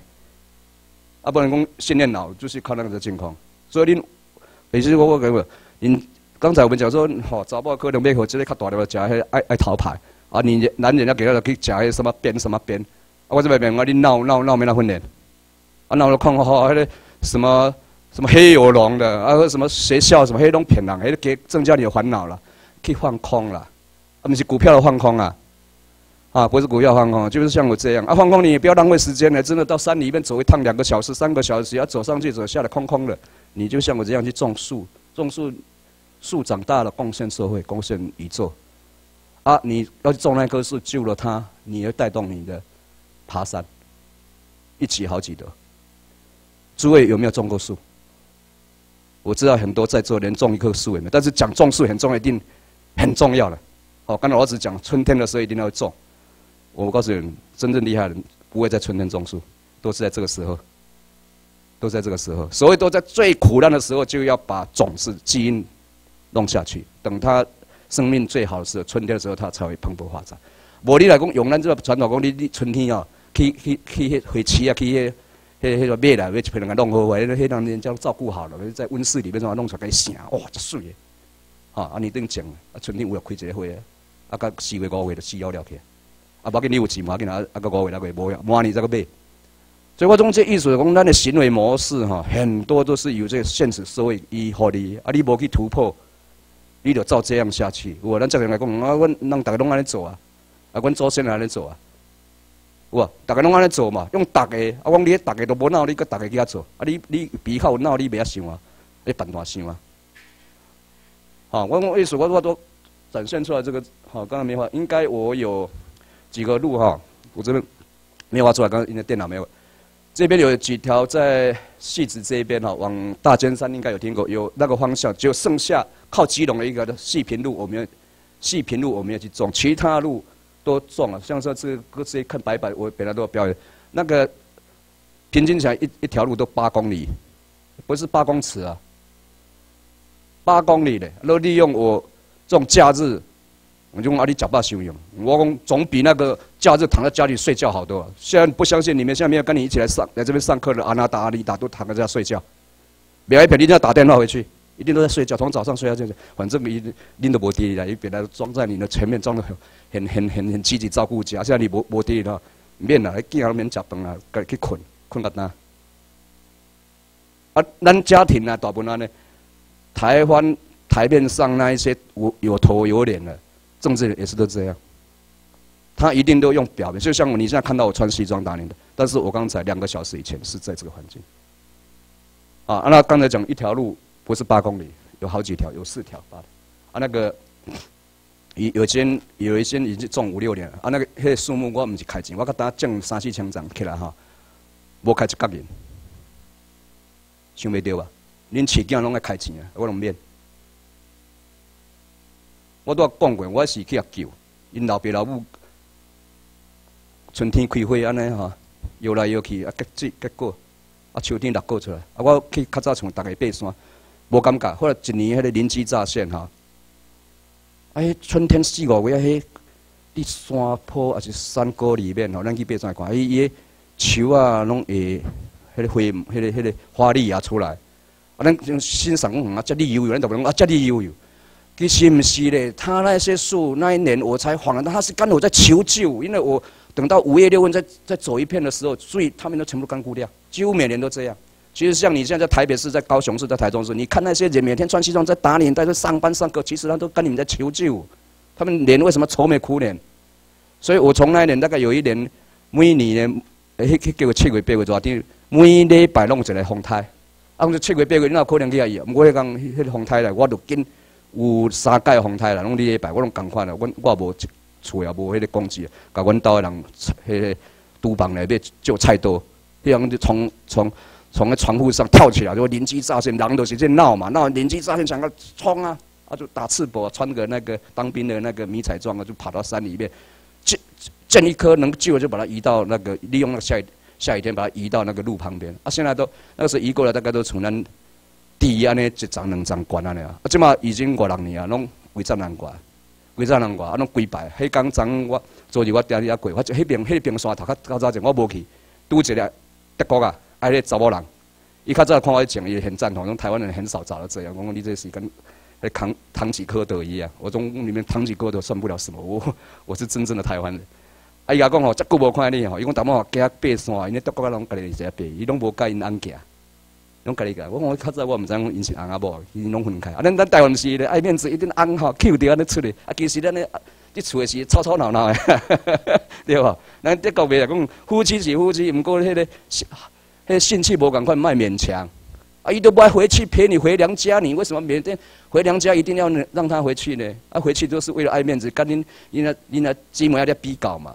啊不能讲训练脑就是靠那个净空，所以您，其实我我讲个，您。刚才我们讲说，吼，查某可能要和这个较大的食迄爱爱头牌，啊，你男人要给他去食迄什么鞭什么鞭，啊，我这边边我你闹闹闹没那训练，啊，闹了看吼，迄个什么什么黑有龙的，啊，什么学校什么黑龙骗人，迄个给增加你的烦恼了，去放空了，啊，不是股票的放空啊，啊，不是股票放空，就是像我这样，啊，放空你也不要浪费时间了，真的到山里面走一趟两个小时、三个小时，要走上去走下来空空的，你就像我这样去种树，种树。树长大了，贡献社会，贡献宇宙。啊，你要去种那棵树，救了它，你要带动你的爬山，一起好几得。诸位有没有种过树？我知道很多在座连种一棵树也没，但是讲种树很重要，一定很重要的。哦，刚才我只讲春天的时候一定要种。我告诉你，真正厉害的人不会在春天种树，都是在这个时候，都是在这个时候。所谓都在最苦难的时候，就要把种子基因。弄下去，等它生命最好的时候，春天的时候，它才会蓬勃发展。无你来讲，用咱这个传统讲，你你春天哦，去去去迄回饲啊，去迄迄迄个马来，要一批人家弄好，迄迄当人家照顾好了，在温室里面怎弄出来个城，哇，真水的！哈，啊，你等种，啊，春天有要开一个花，啊，到四月五月就死了了去，啊，无紧你有钱，无紧啊，啊，个五月那个无呀，明年再个买。所以我总这意思讲，咱的行为模式哈，很多都是由这个现实社会依靠你，啊，你无去突破。你就照这样下去。我咱这样来讲，啊，阮让大家拢安尼做啊，啊，阮祖先安尼做啊，哇，大家拢安尼做嘛，用大家，啊，我讲你大家都无闹，你搁大家去遐做，啊，你你比较有闹，你袂遐想啊，你办大想啊。好，我我意思，我我都展现出来这个，好，刚才没画，应该我有几个路哈，我这边没有画出来，刚刚因为电脑没有。这边有几条在戏子这一边哈，往大尖山应该有听过，有那个方向，就剩下靠基隆的一个细平路，我们要细平路我们要去种，其他路都种了。像说这个这些看白白，我本来都要表演，那个平均起来一一条路都八公里，不是八公尺啊，八公里的，都利用我这种假日。我就讲啊，你脚巴修养，我讲总比那个假日躺在家里睡觉好多。虽然不相信你们，现在没有跟你一起来上来这边上课的阿纳达、阿里达都躺在家睡觉。苗一平一定要打电话回去，一定都在睡觉，从早上睡到现在。反正你拎都无地了，一边来装在你的前面，装的很很很很很积极照顾家。现在你无无地了，免啦，见下免食饭啦，该去困困个哪？啊，咱家庭啊，大部分呢，台湾台面上那一些有有头有脸的。政治也是都这样，他一定都用表面，就像我你现在看到我穿西装打领的，但是我刚才两个小时以前是在这个环境。啊，那刚才讲一条路不是八公里，有好几条，有四条八。啊，那个有有间有一间已经种五六年了，啊，那个迄树木我唔是开钱，我甲他种三四千张起来哈，无开一角银，想袂到吧？恁饲囝拢爱开钱啊，我拢免。我都讲过，我是去遐救，因老爸老母春天开花安尼哈，摇来摇去啊结水结果，啊秋天落果出来，啊我去较早从逐个爬山，无感觉。后来一年迄个灵机乍现哈，哎春天四五月迄伫山坡还是山沟里面吼，咱去爬山看，伊伊树啊拢会迄个花，迄个迄个花蕊也出来，啊咱欣赏啊，遮里悠悠，咱就讲啊遮里悠悠。其实不是嘞，他那些树那一年我才恍然，他是跟我在求救，因为我等到五月六月再再走一片的时候，所以他们都全部干枯掉，几乎每年都这样。其实像你现在在台北市、在高雄市、在台中市，你看那些人每天穿西装在打脸，在上班上课，其实他都跟你们在求救，他们脸为什么愁眉苦脸？所以我从那一年大概有一年，每年诶，去叫我七月八月抓啲，每礼拜弄一个风台，啊，我七月八月你哪可能去啊？我迄讲迄个风台来，我就跟。有三届风台啦，拢礼拜我拢共款啦。阮我无厝也无迄个工资，甲阮兜诶人迄个厨房内底就菜刀，迄样就从从从个窗户上跳起来，就邻居乍现，人都是在闹嘛，闹邻居乍现，想要冲啊！啊，就打赤膊，穿个那个当兵的那个迷彩装啊，就跑到山里面，见见一颗能救就把它移到那个，利用那个下雨下雨天把它移到那个路旁边。啊，现在都那个时候移过来，大概都从咱地安尼一张两张关安尼啊，即马已经五六年啊，拢规站难关，规站难关，啊，拢规排。迄刚昨我昨日我伫遐过，我就迄边迄边山头较较早前我无去，拄一个德国啊，爱迄查某人。伊较早看我讲，也很赞同，因为台湾人很少找到这样。我讲你这是跟唐唐吉诃德一样，我从里面唐吉诃德算不了什么，我 我是真正的台湾人。啊，伊甲讲吼，遮久无看你吼，伊讲淡薄仔行爬山，因为德国人拢家己在爬，伊拢无甲因翁行，拢家己个。我讲我较早我毋知影因是翁仔某，因拢分开。啊，咱咱台湾是咧爱面子，一定翁吼扣着安尼出来。啊，其实咱咧伫厝诶是吵吵闹闹诶，对无？咱德国袂讲夫妻是夫妻，毋过迄个迄。那性趣无赶快卖勉强，啊，伊都不爱回去陪你回娘家，你为什么每天回娘家一定要让他回去呢？啊，回去都是为了爱面子，跟恁恁那恁那姊妹在比较嘛，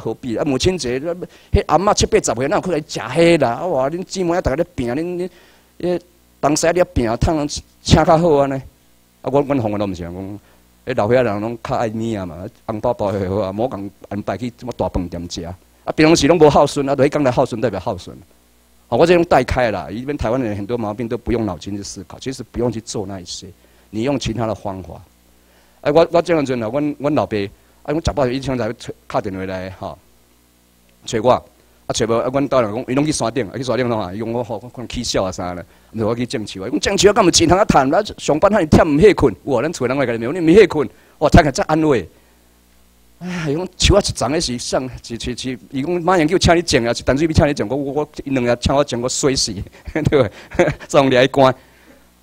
何必啊？母亲节，迄阿嬷七八十岁，哪有可能食迄啦？哇，恁姊妹啊，大家咧拼，恁恁，迄东西啊咧拼，趁人请较好安尼。啊，我阮红个都毋是讲，迄老岁仔人拢较爱面啊嘛，红包包好啊，无共安排去什么大饭店食，啊，平常时拢无孝顺啊，对，讲来孝顺代表孝顺。好，我这用带开了，因为台湾人很多毛病都不用脑筋去思考，其实不用去做那一些，你用其他的方法。哎，我我这样子呢，阮阮老爸，哎，我十八岁以前才敲电话来哈，找我，啊找无，啊，阮到人讲，伊拢去山顶，去山顶喏啊，用我好可能起笑啊啥咧，就我去种树啊，讲种树啊，干嘛钱通啊趁，啊上班还忝毋歇困，哇，咱厝人来甲你问，你毋歇困，哇，听起来安慰。哎，伊讲树啊一丛诶是上，是是是，伊讲马上叫请你种啊，是淡水比请你种，我我我两日请我种，我水死，对不？总来关，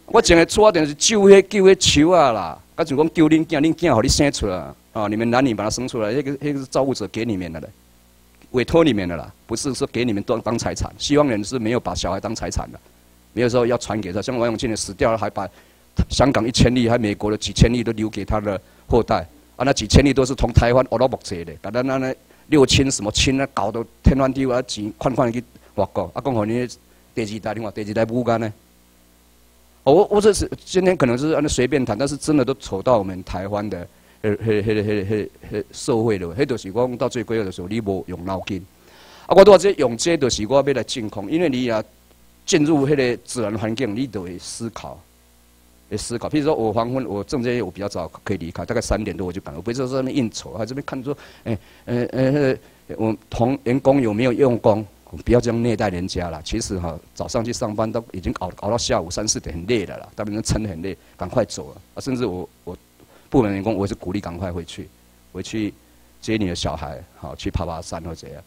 我种诶错点是救迄救迄树啊啦，啊就讲救恁囝，恁囝互你生出来，啊，你们男女把它生出来，那个那个是造物者给你们的嘞，委托你们的啦，不是说给你们当当财产。西方人是没有把小孩当财产的，没有说要传给他，像王永庆的死掉了，还把香港一千亿，还美国的几千亿都留给他的后代。啊，那几千亿都是从台湾俄罗木借的，把咱那那六亲什么亲啊，搞得天翻地覆啊，钱款款去外国，啊，讲好你第二代，另外第二代不干呢？我我这是今天可能是按照随便谈，但是真的都丑到我们台湾的，呃，嘿嘿嘿嘿嘿社会了，迄就是讲到最贵的时候，你无用脑筋，啊，我多这用这就是我要来净空，因为你也进入迄个自然环境，你都会思考。会思考，譬如说我黄昏，我正这些我比较早可以离开，大概三点多我就赶，我不是说在那边应酬，还这边看说，哎，呃呃，我同员工有没有用功，不要这样虐待人家了。其实哈，早上去上班都已经熬熬到下午三四点，很累的了，大部分撑得很累，赶快走了。啊，甚至我我部门员工，我是鼓励赶快回去，回去接你的小孩，好去爬爬山或者样。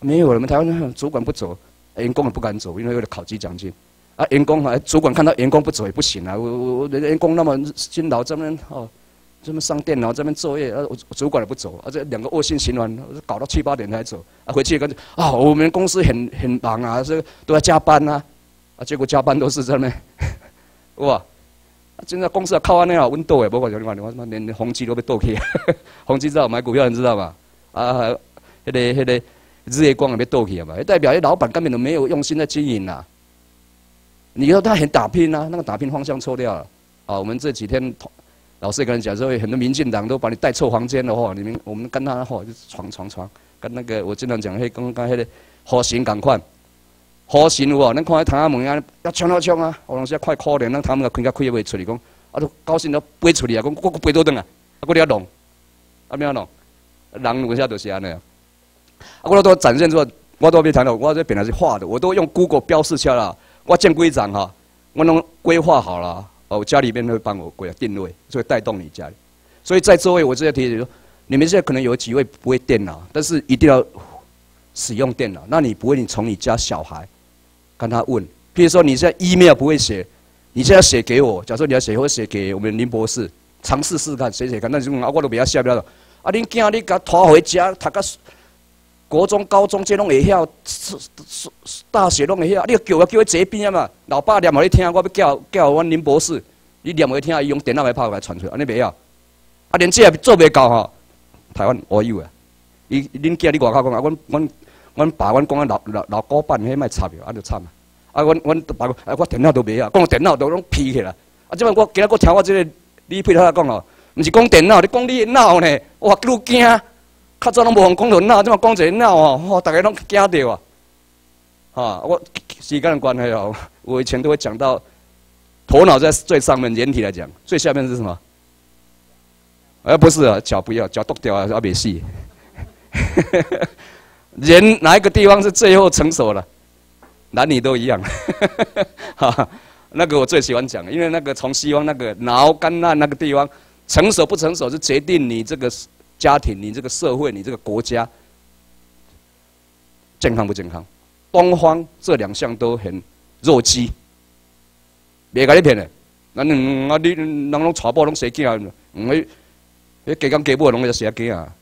没有，我们台湾主管不走，员工也不敢走，因为为了考绩奖金。啊，员工啊，主管看到员工不走也不行啊！我我我，人员工那么辛劳，这边哦，这边上电脑，这边作业，啊，我主管也不走，啊，这两个恶性循环，搞到七八点才走，啊，回去跟啊，我们公司很很忙啊，这都要加班呐，啊，结果加班都是这边，哇！现在公司要靠安那啊，温度诶，包括讲你话，我他妈连红旗都被斗起，红旗知道买股票你知道吧？啊，那个那个日月光也被斗起了嘛，代表老板根本都没有用心在经营呐。你说他很打拼啊，那个打拼方向错掉了。啊，我们这几天老师也跟人讲说，很多民进党都把你带错房间的话，你们我们跟他话就闯闯闯，跟那个我经常讲，嘿，刚刚迄个好心赶快，好心有无？恁看迄唐阿门啊，要冲要冲啊！我当时快可怜，那他们开开开会出来讲，啊都高兴都飞出来啊，讲我我飞多顿啊，啊我了弄，啊咩弄？人有下就是安尼啊，啊我都展现出，我都没谈到，我这本来是画的，我都用 Google 标示下了。我建规章哈，我拢规划好了，哦，家里面会帮我规定位，就会带动你家里。所以在座位，我直接提醒说，你们现在可能有几位不会电脑，但是一定要使用电脑。那你不会，你从你家小孩跟他问，比如说你现在 email 不会写，你现在写给我，假设你要写，会写给我们林博士，尝试试看写写看，那就啊，我都不要下不了。啊，恁囝你甲拖回家，读个。国中、高中这拢会晓，大学拢会晓。你叫我叫伊坐边啊嘛，老爸念互你听，我要叫叫阮林博士，你念互伊听，伊用电脑来拍来传出，安尼袂晓。啊，连这也做袂到吼，台湾我有啊。伊恁囝你外口讲啊，阮阮阮爸阮讲啊老老老古板，迄卖插票，安就插嘛。啊，阮阮爸讲，啊，我电脑都袂晓，讲电脑都拢批起来。啊，即摆我今仔我听我这个你配合他讲哦，毋是讲电脑，你讲你的脑呢？哇，愈惊！较早拢无讲讲到脑，即嘛讲一个脑哦，哇，大家拢惊着啊！啊，我时间的关系哦，我以前都会讲到，头脑在最上面，人体来讲，最下面是什么？哎，不是啊，脚不要，脚剁掉啊，要别细。人哪一个地方是最后成熟了？男女都一样。哈哈，那个我最喜欢讲，因为那个从西方那个脑干那那个地方，成熟不成熟是决定你这个家庭、你这个社会、你这个国家健康不健康。东方这两项都很弱鸡，别甲你骗嘞。那你啊，你人拢娶某拢生囝，唔会，迄家公家母拢在生囝啊。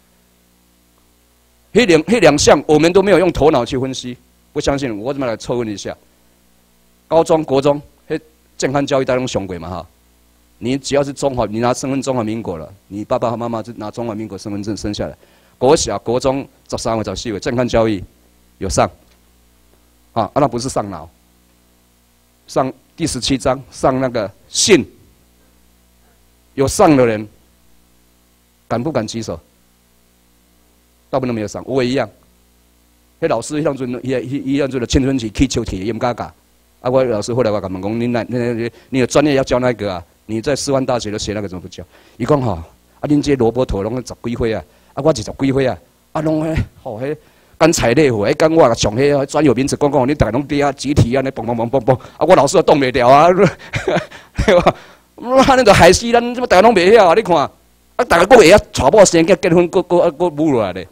迄两迄两项我们都没有用头脑去分析，不相信我怎么来抽问一下？高中国中，嘿健康教育带拢上过嘛哈？你只要是中华，你拿身份中华民国了，你爸爸和妈妈就拿中华民国身份证生下来。国小、国中十三位、十四位健康教育有上。啊啊，那不是上脑，上第十七章上那个信，有上的人，敢不敢举手？大部分都没有上，我也一样。迄老师，迄样阵，伊伊伊样阵的青春期气球体也唔敢教。啊，我老师后来我甲问讲，你那那你你的专业要教那个啊？你在师范大学都学那个怎么不教？伊讲吼，啊，恁这萝卜头拢十几岁啊，啊，我是十几岁啊，啊，拢嘿，吼嘿。干柴烈火，哎，干我个上迄专有名词，讲讲你大家拢伫啊集体安尼嘣嘣嘣嘣嘣，啊，我老师都挡袂掉啊，对吧？那那个海西，咱怎么大家拢袂晓啊？你看，啊，大家讲会啊娶某生囝结婚，过过啊过母落来咧。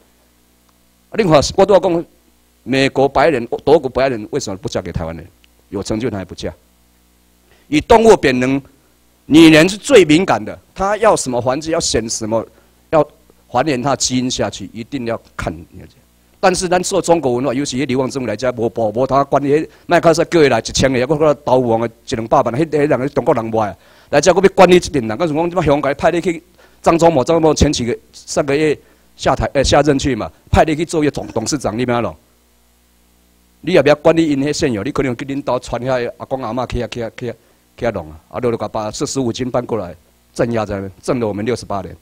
啊，你看，我都要讲，美国白人、德国白人为什么不嫁给台湾人？有成就他还不嫁。以动物本能，女人是最敏感的，她要什么环境，要选什么，要还原她基因下去，一定要看。但是咱做中国文化，尤其迄流亡中来遮，无无无他管迄麦克斯叫伊来一千个，抑搁刀王的一两百万，迄迄人。个中国人卖，来遮搁要管你一点人，告诉讲即摆香港派你去漳州某漳州某前几个上个月下台诶下任去嘛，派你去做一个总董事长，你咩咯？你也不要管理因迄现有，你可能去领导传遐阿公阿妈去遐去遐去遐去遐弄啊，啊，六六把四十五斤搬过来镇压在，镇了我们六十八年。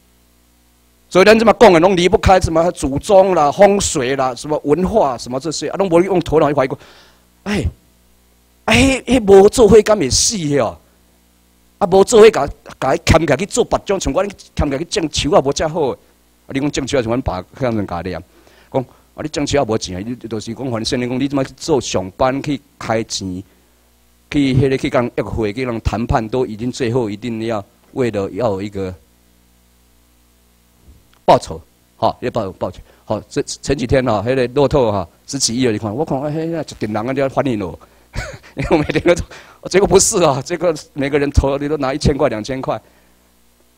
所以咱这么讲的，拢离不开什么祖宗啦、风水啦、什么文化什么这些，啊，拢无用头脑去怀疑过。哎，哎，迄无做伙敢会死哦？啊，无做伙甲甲伊牵起去做别种，像我牵起来去种树也无遮好。你讲种树啊，像阮爸向人家念，讲啊，你种树也无钱啊，你就是讲反正讲你怎么去做上班去开钱，去迄个去讲约会去人谈判，都已经最后一定要为了要一个。报酬，好，要报报酬，好。这前几天哈，迄个骆驼哈，十几亿了，你看，我 看，哎，那一点人啊，就要欢迎我。因为每天都，这个不是啊，这个每个人投你都拿一千块、两千块。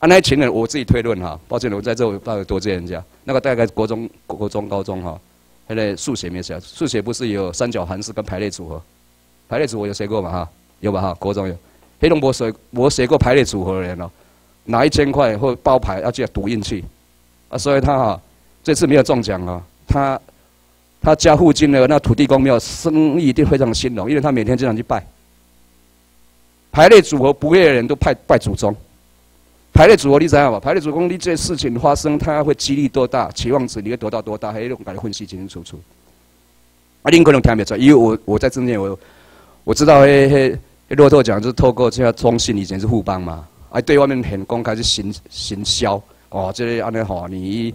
啊，那群人我自己推论哈，抱歉我在这我大概多谢人家。那个大概国中、国中、高中哈，那个数学没写，数学不是有三角函数跟排列组合？排列组合有写过嘛哈？有吧哈？国中有。黑龙博写我写过排列组合的人哦，拿一千块或包牌要去赌运气。啊，所以他哈这次没有中奖啊，他他家附近的那土地公庙生意一定非常兴隆，因为他每天经常去拜。排列组合不会的人都拜拜祖宗，排列组合你知道吗？排列组合你这事情发生，它会几率多大？期望值你会得到多大？还有种感觉分析清清楚楚。啊，你可能听不出来，因为我我在中间，我我知道嘿嘿，骆驼讲就是透过这样中信以前是互帮嘛，啊，对外面很公开是行行销。哦，这里安尼好，你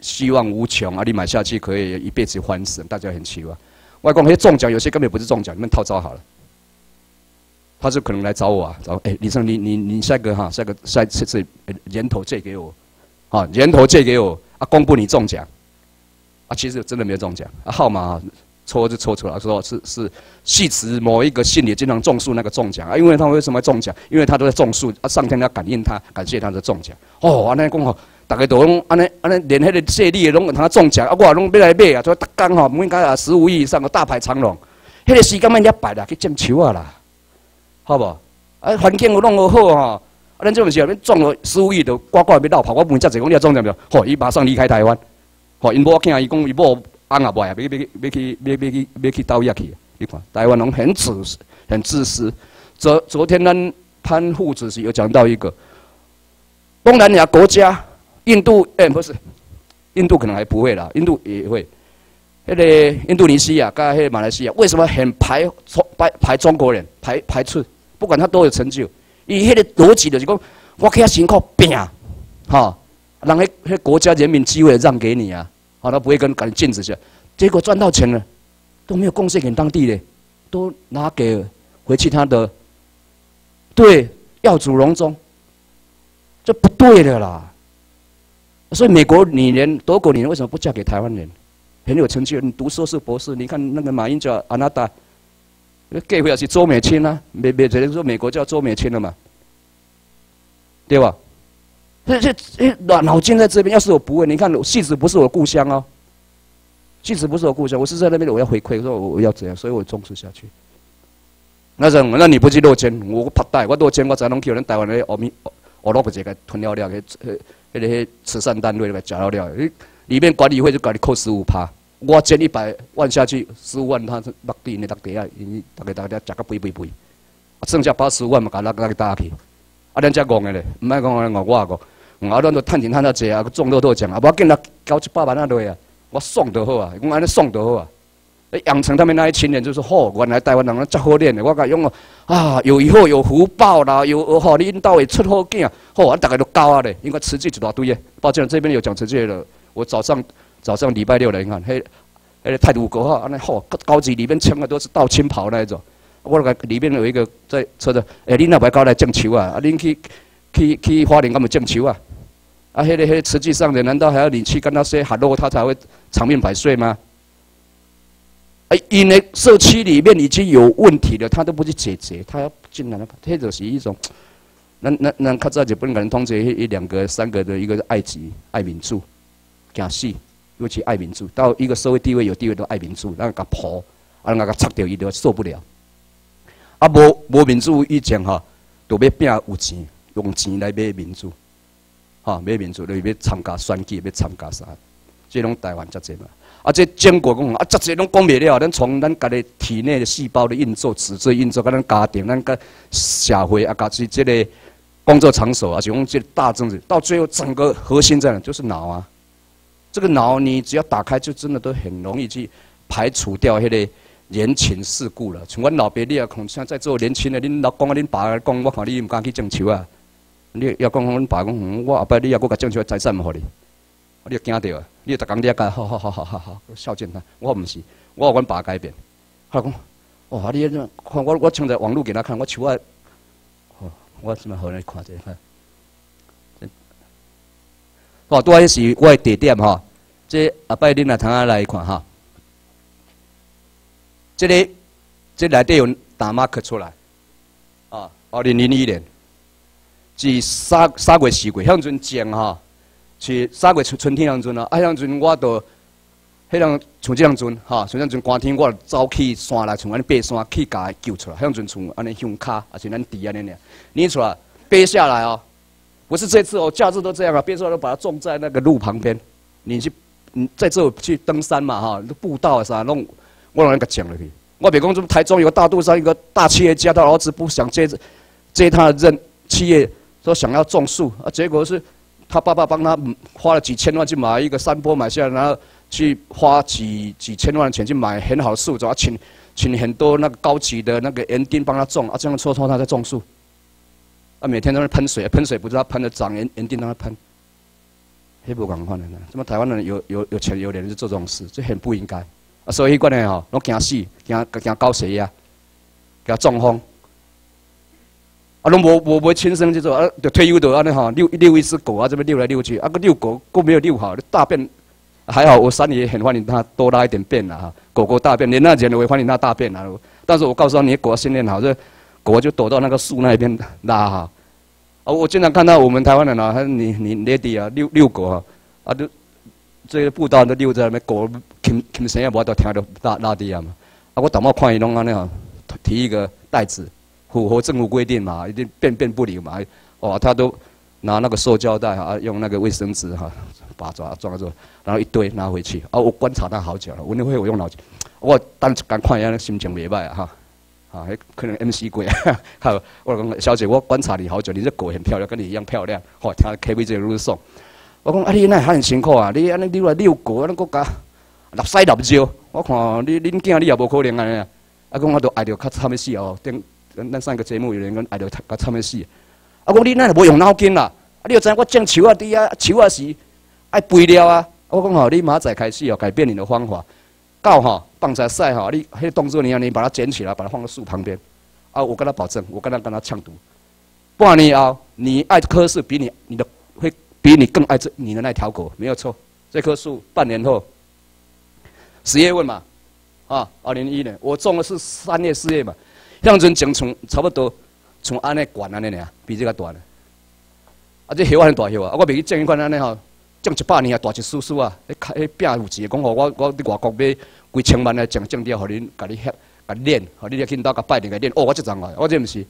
希望无穷啊！你买下去可以一辈子欢死，大家很奇怪。外公，那些中奖有些根本不是中奖，你们套招好了。他就可能来找我啊，找哎，李生，你你你下个哈，下个下次次人头借给我，啊，人头借给我啊，公布你中奖啊，其实真的没有中奖啊，号码。啊抽就抽出来，说是是戏词某一个信里经常种树那个中奖啊，因为他为什么中奖？因为他都在种树啊，上天要感应他，感谢他的中奖。哦，安尼讲吼，大家都拢安尼安尼，连迄个谢丽拢他中奖啊，我拢要来买啊，说逐工吼，每家啊十五亿以上个大排长龙，迄个时间慢一摆啦，去种树啊啦，好不？啊，环境有弄好好吼，啊，咱这种时候中了十五亿都呱呱要绕跑，我问遮济讲你要中奖没有？吼，伊马上离开台湾，吼，因某囝伊讲伊某。翁也袂啊，要要要去要要去要去倒下去。你看，台湾人很自私，很自私。昨昨天咱潘副主席有讲到一个，东南亚国家，印度哎不是，印度可能还不会啦，印度也会。迄个印度尼西亚跟那个马来西亚，为什么很排中排排中国人排排斥？不管他多有成就，以那个逻辑就是讲，我给他辛苦拼，哈，让那那国家人民机会让给你啊，好，他不会跟赶禁止下，结果赚到钱了，都没有贡献给当地的，都拿给回去他的，对，耀祖隆中，这不对的啦。所以美国女人、德国女人为什么不嫁给台湾人？很有成就，你读硕士、博士，你看那个马英九、阿纳达，结婚也是周美青啊，美美只能说美国叫周美青了嘛，对吧？这这这脑脑筋在这边，要是我不问，你看戏子不是我故乡哦，戏子不是我故乡，我是在那边，我要回馈，说我要怎样，所以我重视下去。那种，那你不去落签，我拍带，我落签，我才能去人台湾的阿弥阿罗不这个吞了了，迄迄个慈善单位来吃了了，里面管理费就给你扣十五趴。我捐一百万下去，十五万他是落地呢，落地啊，因大家大家食个肥肥肥，剩下八十万嘛，甲拉拉去打去。啊，咱遮戆的咧，毋爱讲我我我讲，啊，咱都趁钱趁得济啊，中多多奖啊，无要紧啦，交一百万啊落啊，我送就好啊，讲安尼送就好啊。养成他们那些青年就是吼，原来台湾人遮好练的，我讲用啊，有以后有福报啦，有吼领导会出好囝，吼，啊，大家都高啊咧，应该持续一大堆的。抱歉，这边有讲持续的，我早上。早上礼拜六来，你看，嘿，嘿，态度够好，安尼好，高级里面穿的都是道青袍那一种。我那个里面有一个在车的，哎，你那不搞来种球啊？啊，你去去去花莲干嘛种球啊？啊，迄个迄实际上的，难道还要你去跟他说 hello，他才会长命百岁吗？哎，因为社区里面已经有问题了，他都不去解决，他要进来了，这就是一种，那那那，他在日本可能通知一两个、三个的一个爱籍、爱民主，假戏。尤其爱民主，到一个社会地位有地位都爱民主，那个破，啊，那个拆掉伊就受不了。啊，无无民主以前哈，都要拼有钱，用钱来买民主，哈，买民主，就要参加选举，要参加啥？这拢台湾才这嘛。啊，这中国讲啊，这些拢讲袂了。咱从咱家己体内的细胞的运作、组织运作，甲咱家庭、咱个社会啊，家己这个工作场所啊，就讲这大政治，到最后整个核心在哪？就是脑啊。这个脑，你只要打开，就真的都很容易去排除掉迄个人情世故了。像我老爸，你也可能像在座年轻的，恁老公啊，恁爸讲，我看你唔敢去种树啊。你要讲阮爸讲，我阿爸你也搁甲种树财产唔互你，你要惊着啊！你逐工你也甲好好好好好好孝敬他。我唔是，我有阮爸改变。他讲，哇！你看我我像在网络给他看，我树啊，我怎么好来看者看？哦，拄仔是我的地点哈。这阿伯恁来通下来看哈。这里这内底有大马克出来，啊，二零零一年，是三三月四月，向阵种哈，是三月春春天向阵啊，啊向阵我都，迄样像这样阵哈，像这样阵寒天我走去山内，从安尼爬山去甲救出来，向阵从安尼胸卡，啊是咱地安尼尔，捏出来，爬下来哦。不是这次哦，假日都这样啊，别说都把它种在那个路旁边。你去，你在这去登山嘛哈，步道啥弄，我让人给讲了去。我别讲，这台中有个大肚山一个大企业家，他儿子不想接接他的任企业，说想要种树啊，结果是他爸爸帮他花了几千万去买一个山坡买下来，然后去花几几千万钱去买很好的树，主要请请很多那个高级的那个园丁帮他种啊，这样搓搓他在种树。啊，每天都在喷水，喷水不知道喷的长园园丁让他喷，黑不广泛的呢。什么台湾人有有有钱有脸就做这种事，这很不应该。啊，所以一个呢吼，拢惊死，惊惊高血压，惊中风。啊，拢无无无亲身去做，啊，就退休的安尼吼，遛遛一只狗啊，这边遛来遛去，啊，个遛狗够没有遛好，大便还好，我三爷很欢迎他多拉一点便啦哈，狗狗大便，连那人都会欢迎他大便啦。但是我告诉他，你狗要训练好这。狗就躲到那个树那边拉哈，啊，我经常看到我们台湾人啊，还你你 lady 啊遛遛狗啊，啊都这个步道都遛在那边，狗听听声音无都听到拉拉地啊嘛，啊我感冒看伊拢安那样，提一个袋子，符合政府规定嘛，一定便便不离嘛，哦他都拿那个塑胶袋啊，用那个卫生纸哈，把抓装住，然后一堆拿回去，啊我观察他好久了，我那会我用脑筋，我单赶快让心情袂歹啊哈。啊，迄可能 MC 过啊。好，我讲小姐，我观察你好久，你这狗很漂亮，跟你一样漂亮。吼，听 KV 这路送。我讲啊，你那很辛苦啊，你安尼你来溜狗，安尼国家立屎立招。我看你恁囝你也无可能安尼啊。啊，讲我都爱着较惨要死哦。顶咱上一个节目有人讲爱着较惨要死。啊，讲你那无用脑筋啦。啊，你又知我种树啊，底啊，树啊是爱肥料啊。我讲吼，你马仔开始哦，改变你的方法。到吼放在晒吼，你迄动作你要你把它捡起来，把它放在树旁边。啊，我跟他保证，我跟他跟他呛毒。半年后，你爱这棵树比你你的会比你更爱这你的那条狗，没有错。这棵树半年后，十月份嘛，啊，二零一一年我种的是三月四月嘛，向阵种从差不多从安尼管安尼尔，比这个短的。啊，这叶很大叶啊，我未去种一款安尼吼。种一百年啊，大一叔叔啊，迄开迄饼有钱，讲吼我我伫外国买几千万来种种掉，互恁甲你遐甲练，互你咧去倒甲拜年甲练。哦，我即阵啊，我这毋是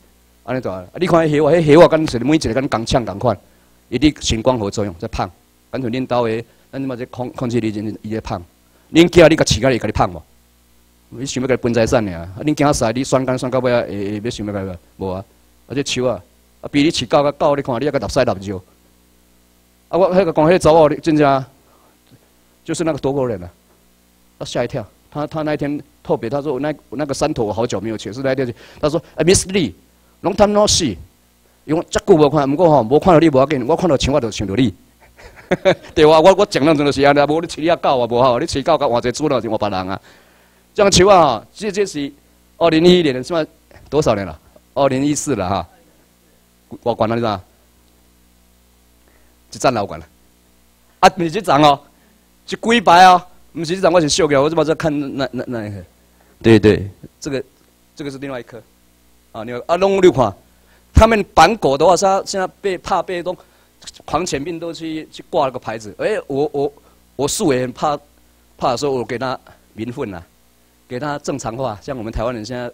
安尼做啊。你看迄叶啊，迄叶啊，敢是每一个敢共呛共款，伊伫行光合作用在胖，干脆恁兜诶，咱即马这空空气里真伊在胖。恁囝你甲饲甲伊甲你胖无？你想要甲分财产尔？啊，恁囝使你选干选到尾啊，会会要想要个无啊？啊，这树啊，啊比你饲狗甲狗，你看你还个立屎立尿。啊，我那个讲迄个查某真正就是那个德国人啊，他吓一跳。他他那天特别他说我那那个山头我好久没有去，是那天去他说哎，Miss Lee，long time no see，因为这久无看，不过吼无看到你无要紧，我看到青蛙就想到你。对啊，我我讲那真的是安尼，无你饲你啊狗啊无好，你饲狗甲换一个主人是换别人啊。这样树啊，这这是二零一一年，是嘛？多少年了？二零一四了哈。我管他你知？一站老管了，啊，你这站哦，是几排哦，不是这站，我是秀给，我怎么在看那那那一个？对对，这个这个是另外一颗，啊，你啊，弄六款，他们绑狗的话，他现在被怕被动，狂犬病都去去挂了个牌子。哎，我我我树也很怕怕说，我给他民混呐，给他正常化，像我们台湾人现在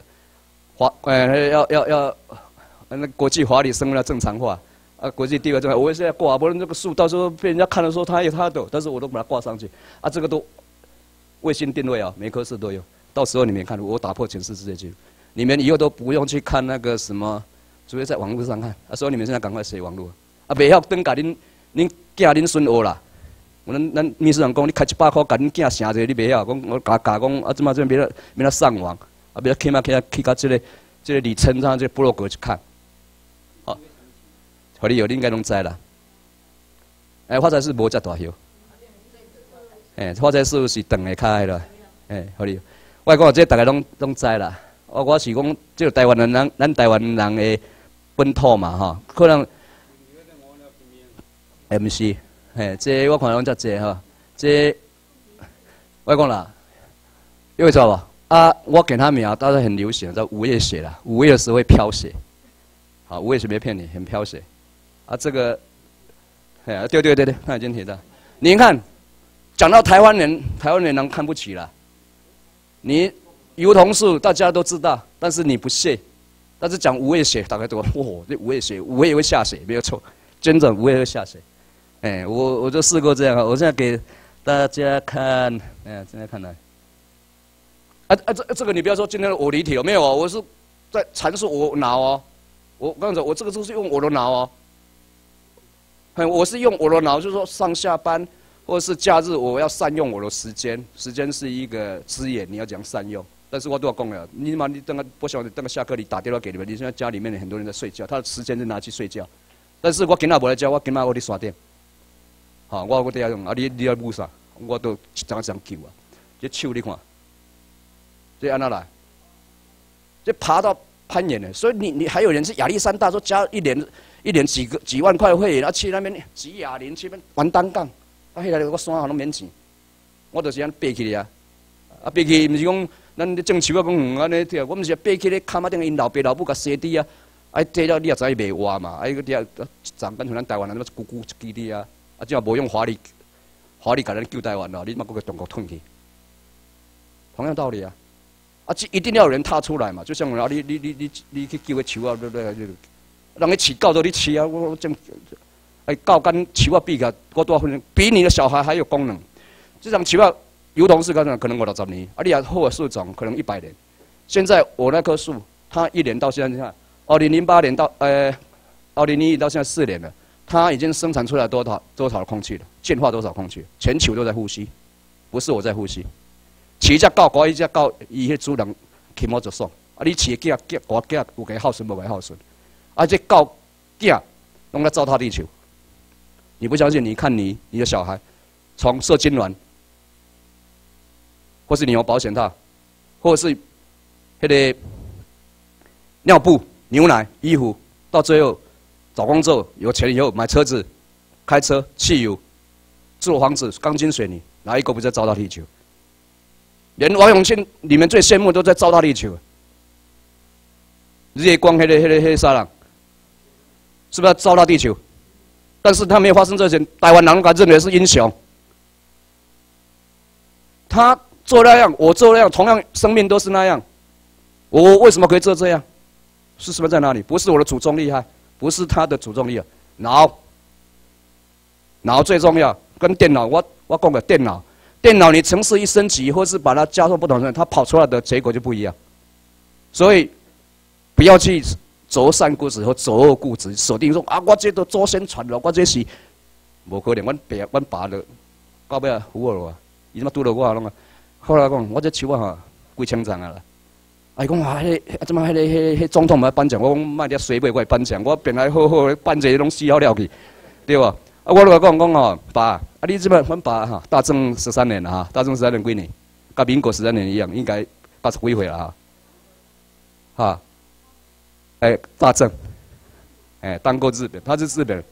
华呃要要要那国际华理生物要正常化。啊，国际地位这个，我也是在挂，不然这个树到时候被人家看的时候，他有他的，但是我都把它挂上去。啊，这个都卫星定位啊，每棵树都有。到时候你们看，我打破全世界纪录，你们以后都不用去看那个什么，直接在网络上看。啊，所以你们现在赶快写网络。啊，不要等甲恁恁囝恁孙学啦。我咱咱秘书长讲，你开一百块，甲恁囝成者，你不要讲，我假假讲啊，怎么这边别他上网，啊，别起码起去到这个这个里称上这部落格去看。好，好你有你应该拢知啦。哎，发财树无遮大叶。哎，发财树是长的开啦。哎，好哩。我讲这大家拢拢知啦。我我是讲，即台湾人，咱台湾人的本土嘛，吼，可能。MC，嘿，这我看拢遮济哈。这我讲啦，因为知道吧？啊，我给他名，大家很流行，叫五月雪啦。五月的时候会飘雪。好，五月雪没骗你，很飘雪。啊，这个，哎，对对对对，他已经提到。您看，讲到台湾人，台湾人能看不起了。你油桐树大家都知道，但是你不屑。但是讲五月雪，大概都哇，这五月雪，五月会下雪，没有错，真的五月会下雪。哎，我我就试过这样啊，我现在给大家看，哎，现在看来。啊啊，这这个你不要说今天的我离题了没有啊？我是在阐述我脑哦。我刚才我这个就是用我的脑哦。很我是用我的脑，就是说上下班或者是假日，我要善用我的时间。时间是一个资源，你要讲善用。但是我都要讲了，你妈你等个不晓得等个下课你打电话给你们，你现在家里面很多人在睡觉，他的时间就拿去睡觉。但是我今仔不来家，我今仔我伫刷电。好，我我底下用啊，你你要补啥？我都怎样怎样救啊？这手你看，这安那来？这爬到攀岩的，所以你你还有人是亚历山大说加一年。一年几个几万块会员，啊去那边挤哑铃，去那边玩单杠，啊，迄个我山上拢免钱，我就是安爬起啊，啊爬起毋是讲咱种树啊讲安尼跳，我毋是爬起咧卡马顶因老爸老母甲洗地啊，啊这了你也知伊袂活嘛，啊伊个底下长跟像咱台湾人那么咕咕基地啊，啊即嘛无用华丽华丽甲咱救台湾咯，你嘛搁个中国吞去，同样道理啊，啊即一定要有人踏出来嘛，就像啊你你你你你去救个树啊，对不对？让你饲狗都你饲啊！我真哎，狗跟树啊比较，过多少分比你的小孩还有功能。这种树啊，油桐是可能可能我六十年，啊，你啊好的树种可能一百年。现在我那棵树它一年到现在你看，二零零八年到呃，二零零一到现在四年了，它已经生产出来多少多少空气了？净化多少空气？全球都在呼吸，不是我在呼吸。饲只狗，狗一只狗，伊迄主人起毛就送。啊，你饲囝囝，我囝有给孝顺无给孝顺？啊，这狗囝拢在糟蹋地球。你不相信？你看你你的小孩，从射精卵，或是你用保险套，或是迄个尿布、牛奶、衣服，到最后找工作、有钱以后买车子、开车、汽油、住房子、钢筋水泥，哪一个不在糟蹋地球？连王永庆，你们最羡慕都在糟蹋地球。日月光，黑的黑的黑沙朗，是不是要糟蹋地球？但是他没有发生这些，台湾人他认为是英雄。他做那样，我做那样，同样生命都是那样，我为什么可以做这样？是什么在哪里？不是我的祖宗厉害，不是他的祖宗厉害，脑，脑最重要。跟电脑，我我讲个电脑。电脑你城市一升级，或是把它加入不同的，它跑出来的结果就不一样。所以不要去择善固执和择恶固执，锁定说啊，我这都祖先传了，我这是无可能，阮爸阮爸的到尾啊服我了，伊怎么拄了我拢啊？后来讲我这手啊哈几千张啊啦！哎，讲啊，迄怎么迄个迄迄总统来颁奖，我讲卖点水杯过来颁奖，我本来好好颁这拢死了了去，对吧？啊，我来讲讲哦，爸，啊，你这么阮爸哈，大正十三年了哈，大正十三年几年，跟民国十三年一样，应该八十几岁了哈，哈，哎，大正，哎，当过日本，他是日本，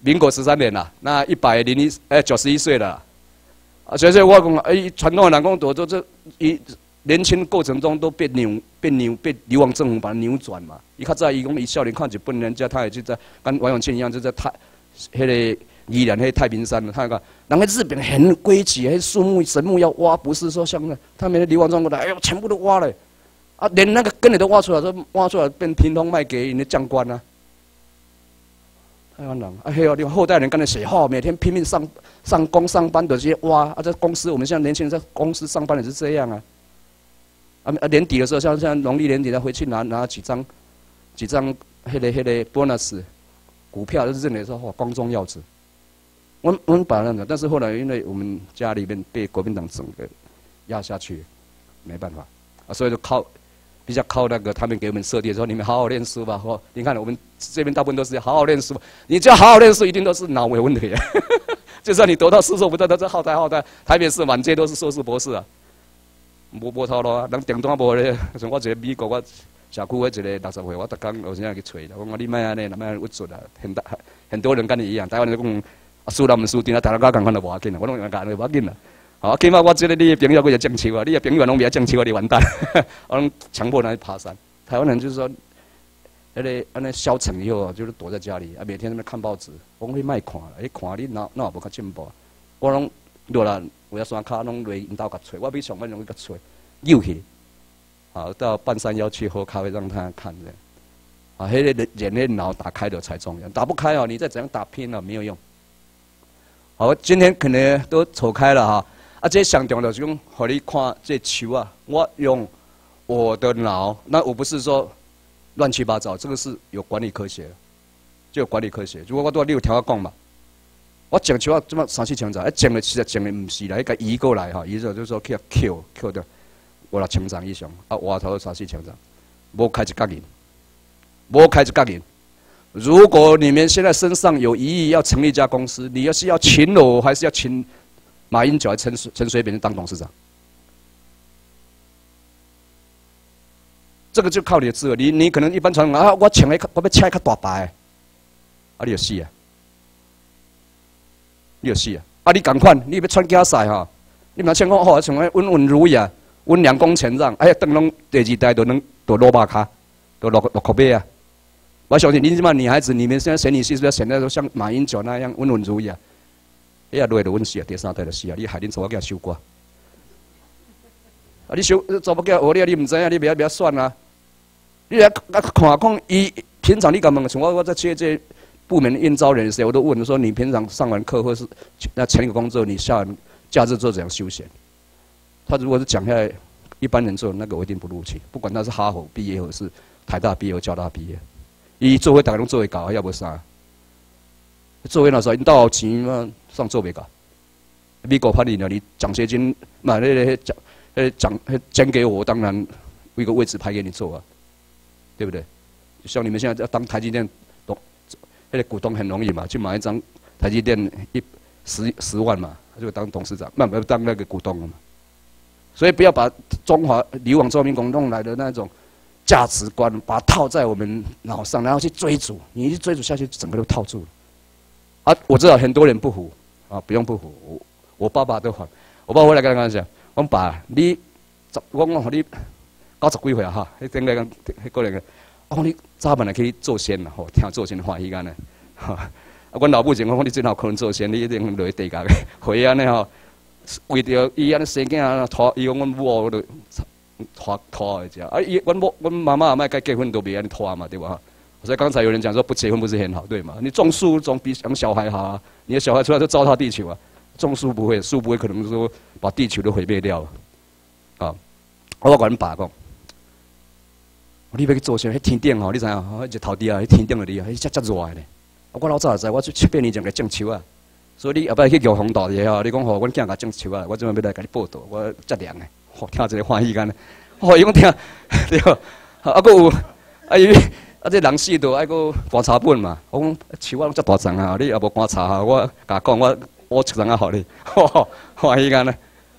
民国十三年了，那一百零一，哎，九十一岁了，啊，所以说我讲，哎，传统的人讲多，都这一年轻过程中都被扭，被扭，被流亡政府把它扭转嘛。伊较早伊讲伊少年看日本人家，他也就在跟王永庆一样，就在太。迄个宜兰，迄太平山了，他讲，人家日本很规矩，迄树木神木要挖，不是说像那他们流亡中国的，哎呦，全部都挖了，啊，连那个根也都挖出来，说挖出来变平通卖给人家将官啊。台湾人，啊嘿哦，你后代人跟他写号，每天拼命上上工上班的这些挖，啊，在公司，我们现在年轻人在公司上班也是这样啊。啊啊，年底的时候，像像农历年底，他回去拿拿几张几张迄个迄个 bonus。股票就是认为说哇光宗耀祖，我我们把那个，但是后来因为我们家里面被国民党整个压下去，没办法啊，所以就靠比较靠那个他们给我们设定说你们好好念书吧，或你看我们这边大部分都是好好念书，你只要好好念书，一定都是脑有问题，就算你得到硕士不得，都是好歹好歹，台北市满街都是硕士博士啊，无无错咯，人顶端无咧，像我这美国我。小区我一个六十岁，我逐工有时间去找，我讲你莫安尼，那莫屈出啊！很大很多人跟你一样，台湾人讲啊，输人毋输阵啊，大家共款都无要紧啦，我拢讲讲无要紧啦。好，起码我知道你的朋友，我就种树啊，你的朋友拢袂种树啊，你完蛋！我拢强迫人去爬山。台湾人就是说，迄个安尼消沉以后，就是躲在家里啊，每天在那看报纸。我讲你莫看啦，你看你哪哪也无较进步。我拢落来有遐山骹拢来因兜甲找，我比上班容易甲找，又去。好，到半山腰去喝咖啡，让他看着。啊，黑的眼泪脑打开了才重要，打不开哦，你再怎样打拼了没有用。好，今天可能都走开了哈。啊，这上重要的是讲，和你看这球啊，我用我的脑，那我不是说乱七八糟，这个是有管理科学，就有管理科学。如果我都你有听我讲嘛，我讲球啊，这么三四千兆，一讲的其实讲的唔是啦，一个移过来哈，移走就是说去 Q Q 掉。我了成长以上，啊，外头啥是成长？无开一角银，无开一角银。如果你们现在身上有一亿，要成立一家公司，你要是要请我，还是要请马英九还是陈陈水扁当董事长？这个就靠你的智慧。你你可能一般传统啊，我请一个，我要请一个大牌，啊，你有死啊！你有死啊！啊，你赶快，你要穿加赛哈！你若请我好，像温文儒雅。阮两公前让，哎呀，等拢第二代都能都落巴卡，都落落靠背啊！我相信你这么女孩子，你们现在选女婿是不是现在都像马英九那样温文儒雅？哎呀，落的温死啊，第三代就死啊！你害恁做我叫修过。啊，你修做不叫我你你唔知啊？你不要不要算啊！你来看看伊平常你敢问？像我我在接这部门应招人时，我都问说：你平常上完课或是那前一个工作，你下假日做怎样休闲？他如果是讲下来，一般人做那个我一定不录取，不管他是哈佛毕业或是台大毕业或交大毕业，伊做伙大家拢做会搞，要不啥？做伙那时候你到钱嘛，上做袂搞。美国派你了，你奖学金嘛，那个奖，呃奖，奖给我，当然一个位置派给你做啊，对不对？像你们现在要当台积电董，那个股东很容易嘛，去买一张台积电一十十万嘛，就当董事长，那不当那个股东了嘛。所以不要把中华流亡中华民国弄来的那种价值观，把它套在我们脑上，然后去追逐，你一追逐下去，整个都套住了。啊，我知道很多人不服，啊，不用不服，我。我爸爸都还，我爸回来跟他讲，我爸，你，我讲你九十几岁啊哈，迄顶个讲，迄个人个，我讲你早晚来去做仙啦，吼，听做仙话时间呢，哈，啊，阮老母就讲，你最好可能做仙，你一定落去地下个，会安尼吼，为着伊安尼生囝拖，伊讲阮母我都拖拖的只，啊，伊阮母阮妈妈阿妈该结婚都别安尼拖嘛，对吧？所以刚才有人讲说不结婚不是很好，对吗？你种树总比养小孩好啊，你的小孩出来就糟蹋地球啊。种树不会，树不会可能说把地球都毁灭掉，啊！我管爸讲，你要去做啥？迄天顶吼，你知影吼？一头地啊，迄天顶的哩啊，迄遮遮热的咧。我老早也知，我七八年前来种树啊。所以你后摆去叫风大的吼，你讲吼，阮囝甲种树啊，我怎么要来甲你报道？我遮凉的，吼，听一个欢喜干的，吼，伊讲听，对啊，啊，个有，啊伊，啊这人死都爱个观察本嘛。我讲树啊，遮大丛啊，你也无观察，我甲讲我。我出人啊好哩，欢喜干呢！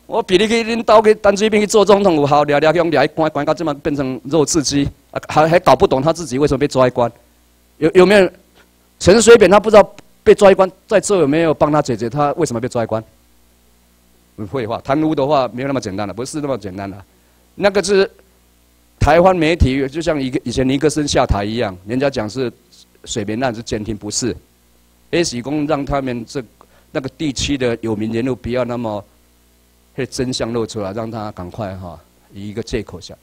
我比你去恁兜去单水边去做总统有效，聊聊用聊关关到这么变成肉刺激，还还搞不懂他自己为什么被抓一关？有有没有陈水扁他不知道被抓一关，在这有没有帮他解决他为什么被抓一关？废话，贪污的话没有那么简单的，不是那么简单的。那个是台湾媒体，就像一个以前尼克森下台一样，人家讲是水扁案是监听，不是 S 公让他们这。那个地区的有名人物不要那么，嘿真相露出来，让他赶快哈以一个借口下。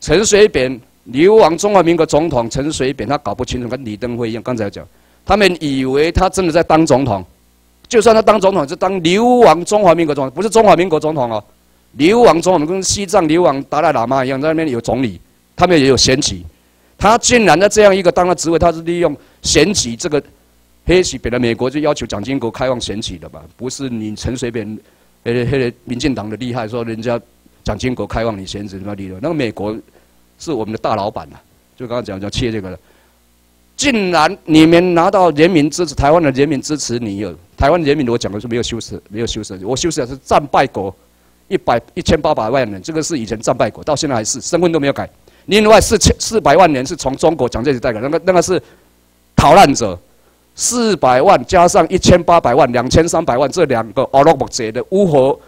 陈水扁流亡中华民国总统陈水扁，他搞不清楚，跟李登辉一样，刚才讲，他们以为他真的在当总统，就算他当总统，是当流亡中华民国总统，不是中华民国总统哦，流亡中我们跟西藏流亡达赖喇嘛一样，在那边有总理，他们也有选举，他竟然在这样一个当了职位，他是利用选举这个。黑起本来美国就要求蒋经国开放选举的吧，不是你陈水扁，呃，黑民进党的厉害，说人家蒋经国开放你选举什么理由？那个美国是我们的大老板呐，就刚刚讲叫切这个了。竟然你们拿到人民支持，台湾的人民支持你有台湾人民，我讲的是没有修饰，没有修饰，我修饰的是战败国一百一千八百万人，这个是以前战败国，到现在还是身份都没有改。另外四千四百万人是从中国蒋介石带过来，那个那个是逃难者。四百万加上一千八百万，两千三百万，这两个阿拉伯贼的乌合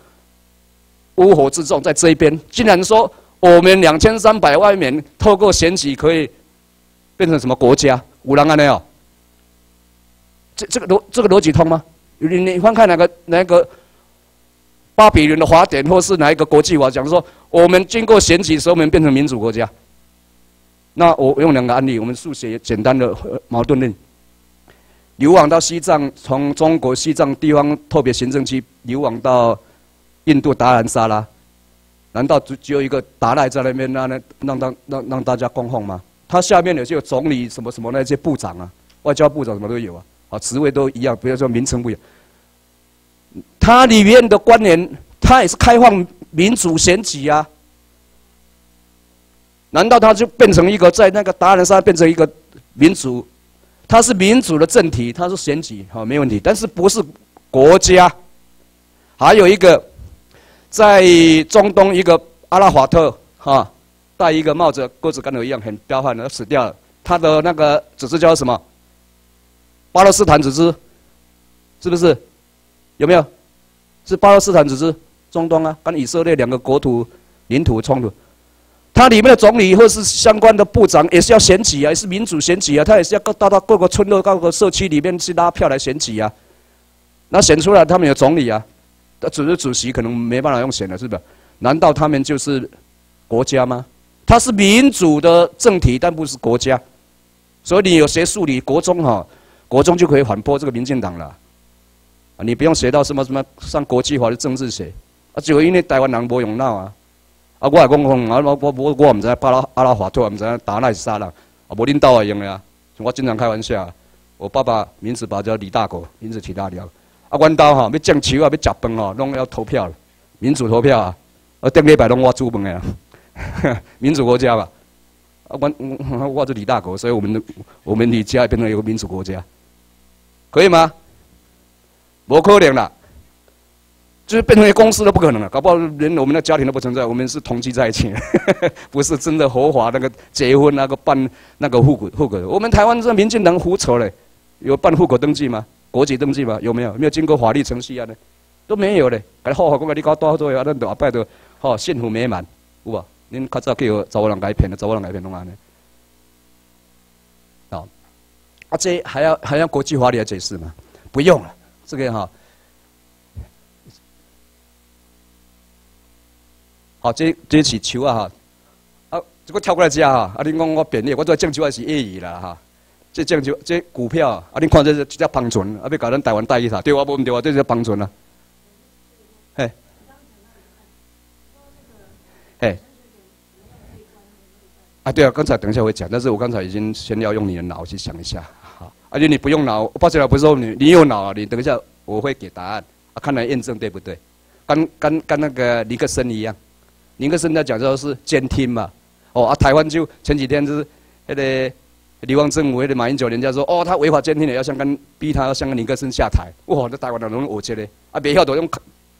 乌合之众在这一边，竟然说我们两千三百万人透过选举可以变成什么国家？五郎安没有？这这个逻这个逻辑通吗？你你翻看哪个哪个巴比伦的法典，或是哪一个国际法讲说，我们经过选举时候，我们变成民主国家？那我用两个案例，我们速写简单的矛盾论。流亡到西藏，从中国西藏地方特别行政区流亡到印度达兰萨拉，难道只只有一个达赖在那边，那那让让让让大家供奉吗？他下面有些总理什么什么那些部长啊，外交部长什么都有啊，啊职位都一样，不要说名称不一样。他里面的官员，他也是开放民主选举啊，难道他就变成一个在那个达兰萨变成一个民主？它是民主的政体，它是选举，好没问题。但是不是国家？还有一个，在中东一个阿拉法特，哈，戴一个帽子，个子跟我一样，很彪悍的，死掉了。他的那个组织叫什么？巴勒斯坦组织，是不是？有没有？是巴勒斯坦组织，中东啊，跟以色列两个国土领土冲突。它里面的总理或是相关的部长也是要选举啊，也是民主选举啊，他也是要到到各个村落、各个社区里面去拉票来选举啊。那选出来他们有总理啊，那只是主席可能没办法用选的，是不？难道他们就是国家吗？他是民主的政体，但不是国家。所以你有学数理，国中哈，国中就可以反驳这个民进党了。啊，你不用学到什么什么上国际化的政治学，啊，就因为台湾人不用闹啊。啊，我也讲讲，啊，我我我我毋知影巴拉阿拉法托，毋知影打那是啥人，啊，无恁兜会用的啊。我经常开玩笑，我爸爸名字把叫李大国，名字起大了。啊，阮兜吼要种树啊，要食饭吼，拢要投票，民主投票啊。啊，顶礼拜拢我煮饭的啊，民主国家吧。啊，阮我是李大国，所以我们的我们李家变成一个民主国家，可以吗？无可能啦。就是变成一个公司都不可能了，搞不好连我们的家庭都不存在。我们是同居在一起，不是真的合法那个结婚那个办那个户口户口。我们台湾这民进党胡扯嘞，有办户口登记吗？国籍登记吗？有没有？没有经过法律程序啊？呢都没有嘞。哎，好好讲，你搞多少多啊？恁都阿伯都好幸福美满，有无？恁较早叫找我人改骗的，找我人改骗弄安尼。好，啊，这还要还要国际法律来解释吗？不用了，这个哈。好，这这是球啊哈，啊，这个跳过来只哈，啊，恁讲我便宜，我做种树还是业余啦哈。这种树这股票，啊，恁看这是只帮存，啊，要搞咱台湾带一下，对啊，无唔对我，这是帮存啦。嘿，嘿，啊，对啊，刚才等一下我会讲，但是我刚才已经先要用你的脑去想一下，而且你不用脑，抱歉了，不是说你你有脑，你等一下我会给答案，啊，看来验证对不对？跟跟跟那个尼克森一样。尼克森在讲说是监听嘛，哦啊，台湾就前几天就是那个流亡政府那个马英九，人家说哦，他违法监听的，要香港逼他要香港尼克森下台，哇，那台湾人我觉得啊，别晓得用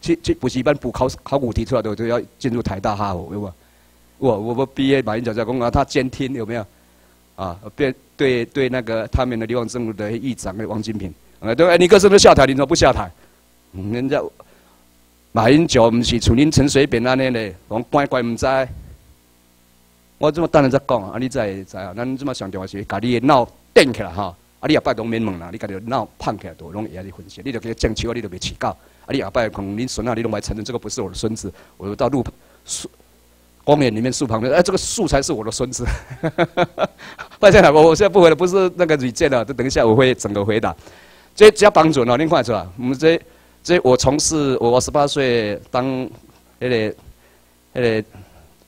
去去补习班补考考古题出来的都要进入台大哈佛，有无？我我我毕业马英九在讲啊，他监听有没有？啊，对对对，那个他们的流亡政府的议长王金平，啊，对，尼克森都下台，你怎么不下台？人家。马英九不是像恁陈水扁安尼咧，讲乖乖毋知。我这么等下再讲啊，你再知啊？咱这么上重要是，甲你脑顶起来哈，啊你后摆拢免问啦，你家己脑胖起来都拢会晓你分析，你就给讲笑，你就袂饲到。啊你后摆可能恁孙啊，你拢来承认这个不是我的孙子，我到路树公园里面树旁边，哎，这个树才是我的孙子。抱歉了，我我现在不回了，不是那个李健了，这等一下我会整个回答。这只要帮助哦，恁看出来，我们这。这我从事我十八岁当那个那个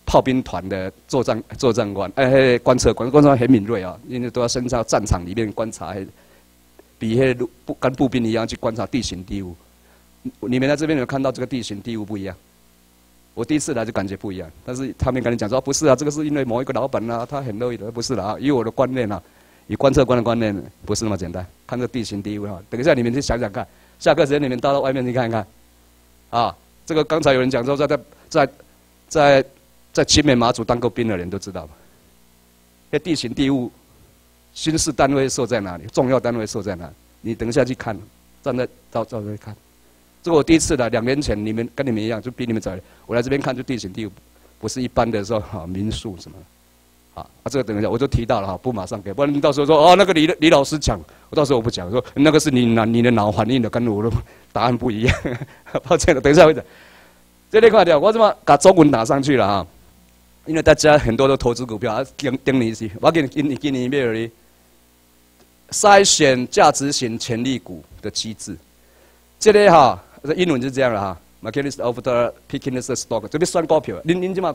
炮兵团的作战作战官，哎，观测官，观测很敏锐啊，因为都要身在战场里面观察，比那步跟步兵一样去观察地形地物。你们在这边有看到这个地形地物不一样？我第一次来就感觉不一样，但是他们跟你讲说不是啊，这个是因为某一个老板啊，他很乐意的，不是的啊，以我的观念啊，以观测官的观念，不是那么简单。看这地形地物啊，等一下你们去想想看。下课时间你们到到外面去看看，啊，这个刚才有人讲说在在在在在青美马祖当过兵的人都知道，这地形地物，军事单位设在哪里，重要单位设在哪？你等一下去看，站在到到这看，这个我第一次来，两年前你们跟你们一样，就比你们早，我来这边看就地形地，不是一般的说哈民宿什么。啊，啊，这个等一下我就提到了哈，不马上给，不然你到时候说哦，那个李李老师讲，我到时候我不讲，说那个是你脑你的脑反应的，跟我的答案不一样，抱歉了，等一下会讲。这里快点，我怎么把中文打上去了哈？因为大家很多都投资股票啊，盯盯你一些，我给你给你给你一遍而已。筛选价值型潜力股的机制，这里哈，这英文就这样了哈。Mechanism of the picking the stock，这边算股票，您您怎么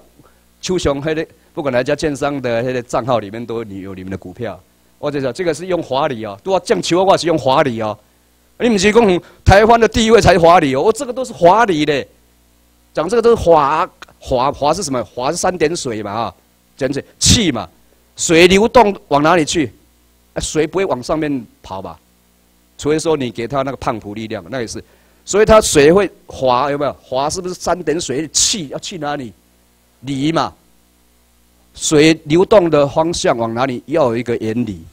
手上迄个？不管哪家券商的那些账号里面都有你们的股票，我就说这个是用华理哦，都要降球的话是用华理哦。你们是讲台湾的地位才华理哦，我这个都是华理的，讲这个都是华华华是什么？华是三点水嘛啊，讲这气嘛，水流动往哪里去？水不会往上面跑吧？除非说你给他那个胖普力量，那也是。所以它水会滑有没有？滑是不是三点水？气要去哪里？离嘛。水流动的方向往哪里？要有一个原理。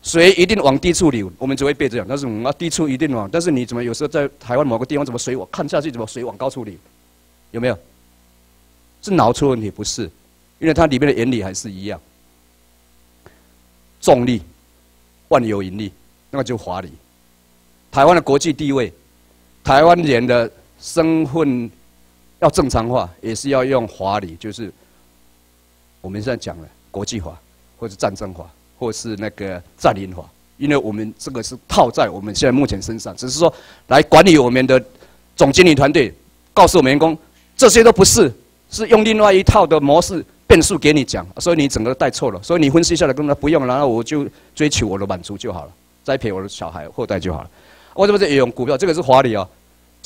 水一定往低处流，我们只会背这样。但是我们啊，低处一定往。但是你怎么有时候在台湾某个地方，怎么水我看下去，怎么水往高处流？有没有？是脑出问题？不是，因为它里面的原理还是一样。重力，万有引力，那个就华理。台湾的国际地位，台湾人的身份要正常化，也是要用华理，就是。我们现在讲的国际化，或者战争化，或是那个占领化，因为我们这个是套在我们现在目前身上，只是说来管理我们的总经理团队，告诉我们员工，这些都不是，是用另外一套的模式变数给你讲，所以你整个带错了。所以你分析下来，跟他不用，然后我就追求我的满足就好了，栽培我的小孩后代就好了。我这不是也用股票？这个是华理啊，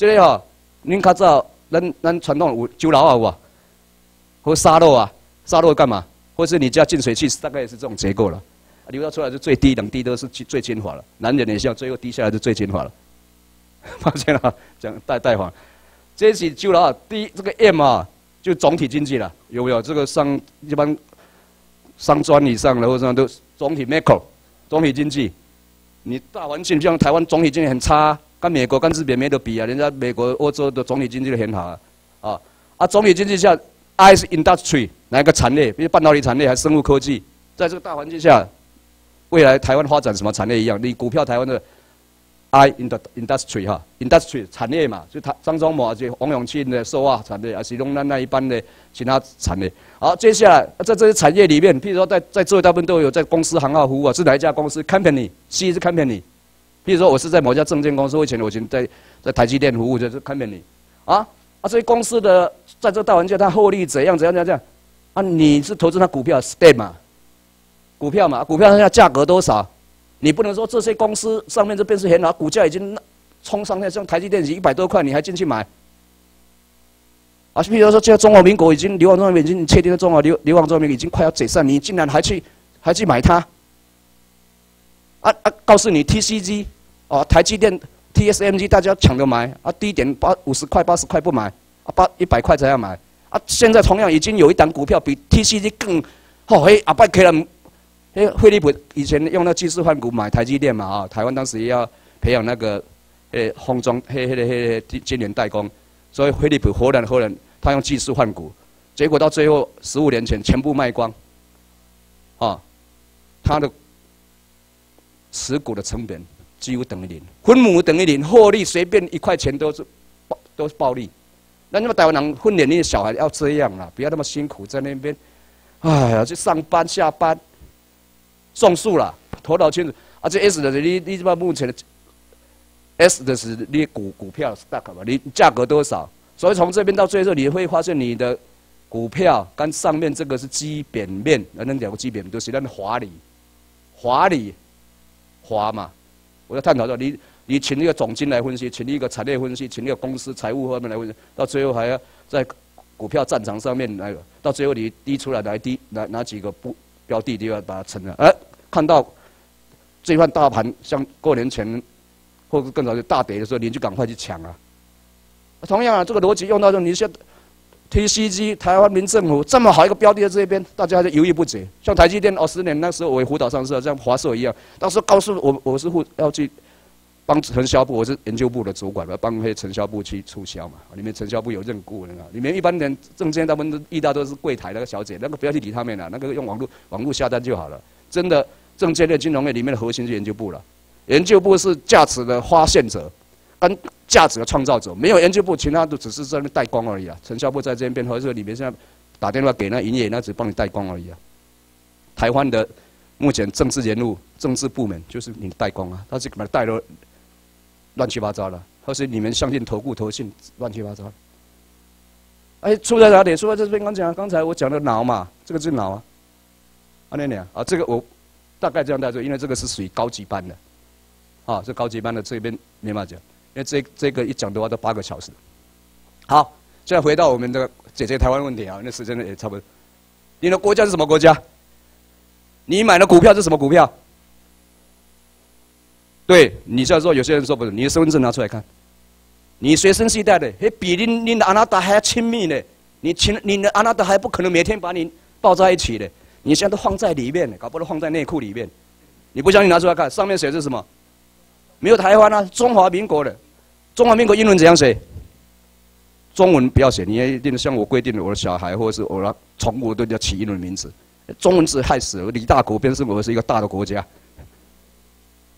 这个哈，您看这咱咱传统有酒楼啊，有啊，或沙漏啊，沙漏干嘛？或是你家净水器大概也是这种结构了，流到出来是最低等低都是最精华了，男人也像最后低下来是最精华了。抱歉了，讲带带黄，这是酒楼啊，第一这个 M 啊，就总体经济了，有没有？这个上一般商专以上的或者都总体 macro 总体经济，你大环境像台湾总体经济很差，跟美国跟日本没得比啊，人家美国欧洲的总体经济都很好啊，啊总体经济下。I 是 industry 哪一个产业？比如半导体产业还是生物科技？在这个大环境下，未来台湾发展什么产业一样？你股票台湾的 I industry 哈，industry 产业嘛，就他张忠谋啊就王永庆的塑化产业，还是龙南那一般的其他产业。好，接下来在这些产业里面，譬如说在在座位大部分都有在公司行号服务啊，是哪一家公司？Company，C 是 Company。譬如说我是在某家证券公司，以前我以前在在台积电服务，就是看遍你。啊。啊，这些公司的在这大环境，它获利怎样？怎样？怎样？怎样？啊，你是投资它股票，stay 嘛？股票嘛，股票现在价格多少？你不能说这些公司上面这边是很好，股价已经冲上去，像台积电已经一百多块，你还进去买？啊，比如说，现在中华民国已经流亡中华民国已经确定了中华流流亡中华民国已经快要解散，你竟然还去还去买它？啊啊！告诉你，TCG 哦，台积电。TSMG 大家抢着买啊，低点八五十块八十块不买啊，八一百块才要买啊。现在同样已经有一档股票比 TCG 更好嘿，阿拜可能嘿，惠利普以前用那技术换股买台积电嘛啊，台湾当时也要培养那个诶封装嘿嘿嘿嘿晶圆代工，所以惠利普活然活然他用技术换股，结果到最后十五年前全部卖光啊，他的持股的成本。几乎等于零，分母等于零，获利随便一块钱都是暴都是暴利。那你们台湾人训练你的小孩要这样啦，不要那么辛苦在那边，哎呀，去上班下班，送数了，头脑清楚。啊，这 S 的是你你这把目前的 S 的是你股股票 stock 嘛，你价格多少？所以从这边到最后，你会发现你的股票跟上面这个是基本面，那两个基本面都是那华理，华理，花嘛。我要探讨到你，你请一个总经来分析，请一个产业分析，请一个公司财务方面来分析，到最后还要在股票战场上面来，到最后你滴出来来滴哪哪几个不标的都要把它承了。哎，看到这番大盘像过年前或者更早就大跌的时候，你就赶快去抢啊。同样啊，这个逻辑用到说，你像 TCG 台湾民政府这么好一个标的在这边，大家还是犹豫不决。像台积电哦，十年那时候我辅导上市，像华硕一样，当时告诉我我是护要去帮承销部，我是研究部的主管嘛，帮那些承销部去促销嘛。里面承销部有任顾人啊，里面一般人证券他们都遇到都是柜台那个小姐，那个不要去理他们了，那个用网络网络下单就好了。真的证券类、金融业里面的核心是研究部了，研究部是价值的发现者。跟价值的创造者，没有研究部，其他都只是在那代工而已啊。陈销部在这边，或者里面现在打电话给那营业，那只帮你代工而已啊。台湾的目前政治人物、政治部门就是你代工啊，他是把带了乱七八糟了，或是你们相信投顾投信乱七八糟。哎，出在哪里？出在这边。刚讲，刚才我讲的脑嘛，这个是脑啊。阿念念啊，这个我大概这样带说，因为这个是属于高级班的，啊，是高级班的这边没法讲。因为这这个一讲的话都八个小时，好，现在回到我们的解决台湾问题啊，那时间也差不多。你的国家是什么国家？你买的股票是什么股票？对，你现在说有些人说不是，你的身份证拿出来看，你随身携带的，还比你你的阿纳达还要亲密呢。你亲你的阿纳达还不可能每天把你抱在一起的，你现在都放在里面，搞不好放在内裤里面。你不相信拿出来看，上面写的是什么？没有台湾啊，中华民国的。中华民国英文怎样写？中文不要写，你一定像我规定的，我的小孩或者是我的宠物都要起英文名字。中文字害死了，李大国变是我是一个大的国家。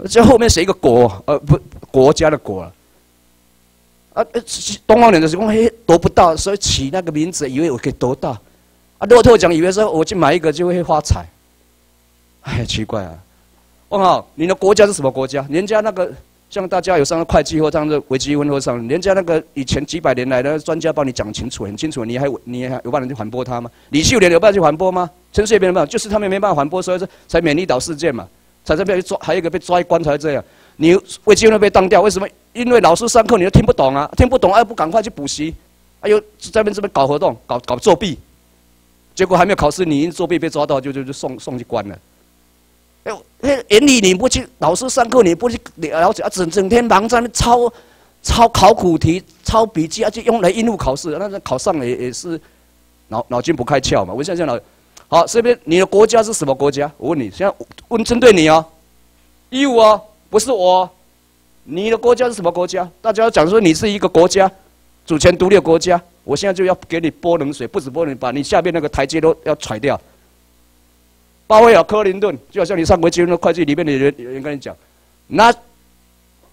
这后面写一个国，呃，不，国家的国。啊，东方人的时候嘿得不到，所以起那个名字，以为我可以得到。啊，骆驼奖以为说我去买一个就会发财。哎，奇怪啊！问号，你的国家是什么国家？人家那个。像大家有上会计或上的微积分或上，人家那个以前几百年来的专家帮你讲清楚，很清楚，你还你还有办法去反驳他吗？李秀莲有办法去反驳吗？陈水扁有办法？就是他们没办法反驳，所以说才免离岛事件嘛，才这被抓，还有一个被抓一关才这样。你微积分被当掉，为什么？因为老师上课你都听不懂啊，听不懂啊，不赶快去补习，哎呦，这边这边搞活动，搞搞作弊，结果还没有考试，你一作弊被抓到，就就就送送去关了。哎，那原理你不去，老师上课你不去了解啊，整整天忙在那抄抄考古题、抄笔记，而且用来应付考试，那考上了也也是脑脑筋不开窍嘛。我现在讲了，好，这边你的国家是什么国家？我问你，现在问针对你哦，义务哦，不是我，你的国家是什么国家？大家要讲说你是一个国家，主权独立的国家，我现在就要给你泼冷水，不止泼冷，把你下面那个台阶都要踹掉。鲍威尔、克林顿，就好像你上回金融会计里面的人有人跟你讲，那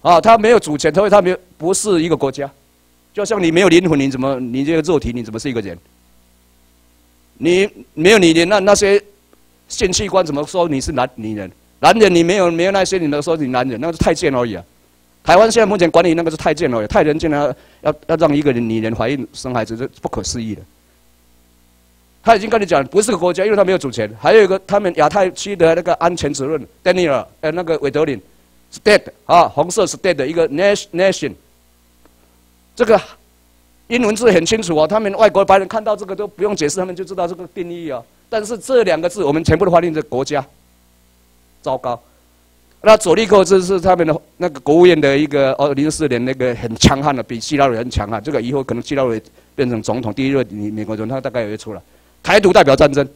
啊，他没有主权，所以他没有不是一个国家。就像你没有灵魂，你怎么你这个肉体你怎么是一个人？你没有你的那那些性器官怎么说你是男女人？男人你没有没有那些你能说你男人？那个是太监而已啊！台湾现在目前管理那个是太监而已，太监竟然要要让一个人女人怀孕生孩子，这不可思议的。他已经跟你讲，不是个国家，因为他没有主权。还有一个，他们亚太区的那个安全责任，Daniel，呃，那个韦德林，State 啊，红色 State 的一个 Nation。这个英文字很清楚哦，他们外国白人看到这个都不用解释，他们就知道这个定义哦。但是这两个字，我们全部都翻译成国家，糟糕。那佐利克这是他们的那个国务院的一个哦，零四年那个很强悍的，比希拉里很强悍。这个以后可能希拉里变成总统，第一任美美国总统，他大概也会出来。台独代表战争，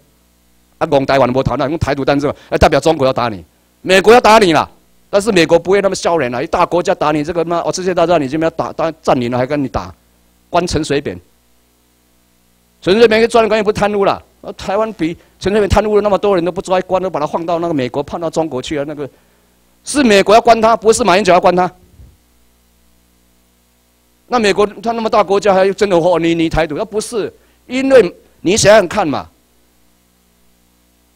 啊，讲台湾无谈，那用台独战争，啊，代表中国要打你，美国要打你啦，但是美国不会那么消人了，一大国家打你这个嘛，哦，世界大战你这边要打，打占领了还跟你打，关陈水扁，陈水扁跟专利关系不贪污了，啊，台湾比陈水扁贪污了那么多人都不抓关，都把他放到那个美国，判到中国去了，那个。是美国要关他，不是马英九要关他，那美国他那么大国家还真的和你你台独，要不是因为。你想想看嘛，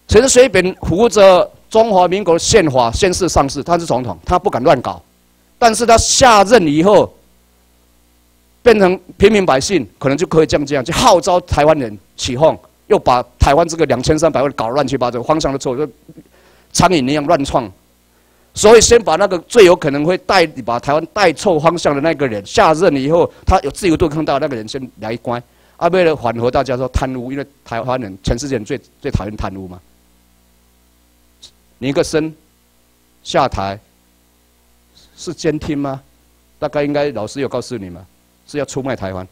陈水扁扶着中华民国宪法宣誓上市，他是总统，他不敢乱搞。但是他下任以后，变成平民百姓，可能就可以这样这样，就号召台湾人起哄，又把台湾这个两千三百万搞乱七八糟，方向都错，就苍蝇一样乱窜。所以先把那个最有可能会带把台湾带错方向的那个人下任以后，他有自由度更大的那个人先来关。啊，为了缓和大家说贪污，因为台湾人全世界人最最讨厌贪污嘛。尼克森下台是监听吗？大概应该老师有告诉你吗？是要出卖台湾，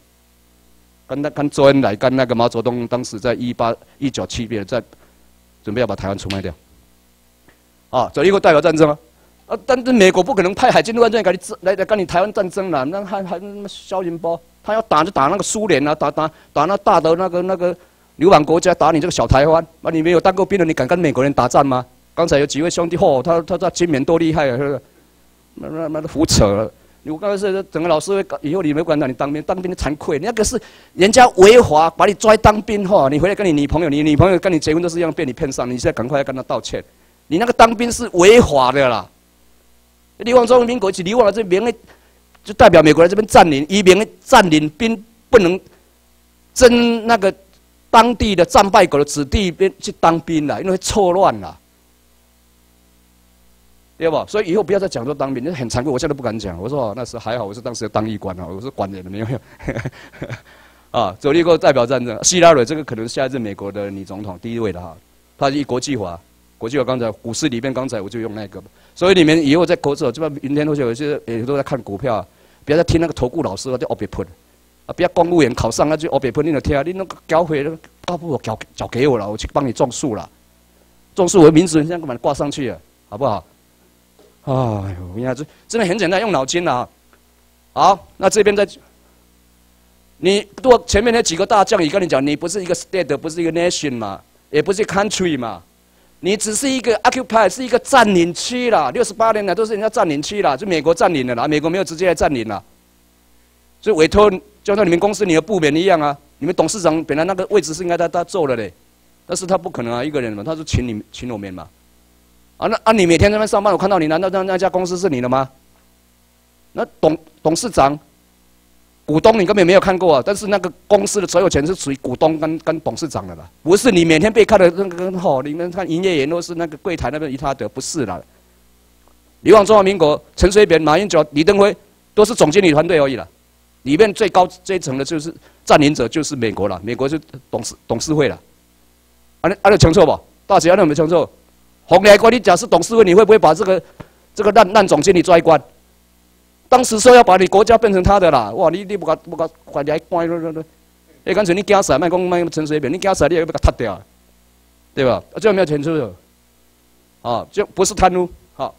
跟那跟周恩来跟那个毛泽东当时在一八一九七年在准备要把台湾出卖掉。啊，走一个代表战争，啊，但是美国不可能派海军陆战队跟你来来跟你台湾战争了，那还还那么小人包。他要打就打那个苏联啊，打打打那大的那个那个流氓国家，打你这个小台湾。那你没有当过兵的，你敢跟美国人打仗吗？刚才有几位兄弟，嚯，他他在金门多厉害啊，是不是？那那那胡扯了！你我刚才是整个老师会，以后你没管到你当兵，当兵的惭愧。那个是人家违法把你抓当兵，嚯，你回来跟你女朋友，你女朋友跟你结婚都是一样被你骗上，你现在赶快要跟他道歉。你那个当兵是违法的啦！你往中华民国去，你往这边的。就代表美国在这边占领，移民占领兵不能征那个当地的战败国的子弟兵去当兵了，因为错乱了，对不？所以以后不要再讲说当兵，那很惭愧，我现在不敢讲。我说那时还好，我是当时当役官啊，我是管人的，没有。啊，走立过代表战争，希拉里这个可能下一任美国的女总统第一位的哈，他以国际化，国际化刚才股市里面刚才我就用那个。所以你们以后在国策，这边明天同学有些也都在看股票，不要再听那个投顾老师叫欧别喷，啊，不要公务员考上那就欧别喷，你都听，你那个交回那个大部交交给我了，我去帮你种树了，种树我的名字现在把它挂上去了，好不好？哎呦，你看这真的很简单，用脑筋啊。好，那这边再，你多前面那几个大将也跟你讲，你不是一个 state，不是一个 nation 嘛，也不是 country 嘛。你只是一个 occupy，是一个占领区啦。六十八年来都是人家占领区啦，就美国占领的啦。美国没有直接来占领啦，所以委托就像你们公司你的部门一样啊。你们董事长本来那个位置是应该他他做的嘞，但是他不可能啊，一个人嘛，他是请你请我们嘛。啊，那啊，你每天在那上班，我看到你，难道那那家公司是你的吗？那董董事长、股东你根本没有看过啊，但是那个公司的所有权是属于股东跟跟董事长的啦，不是你每天被看的那个吼，你们看营业员都是那个柜台那边一他的，不是啦。你往中华民国，陈水扁、马英九、李登辉都是总经理团队而已了，里面最高阶层的就是占领者就是美国了，美国是董事董事会了。啊，你啊，你清楚不？大姐，啊，你有没有清楚？红来关，你假设董事会，你会不会把这个这个烂烂总经理抓一关？当时说要把你国家变成他的啦，哇！你你不搞不搞，快点关了了了！哎，干脆你假死，卖讲卖陈水扁，你假死，你也要把他踢掉，对吧？啊，这没有钱出的？啊，就不是贪污，好。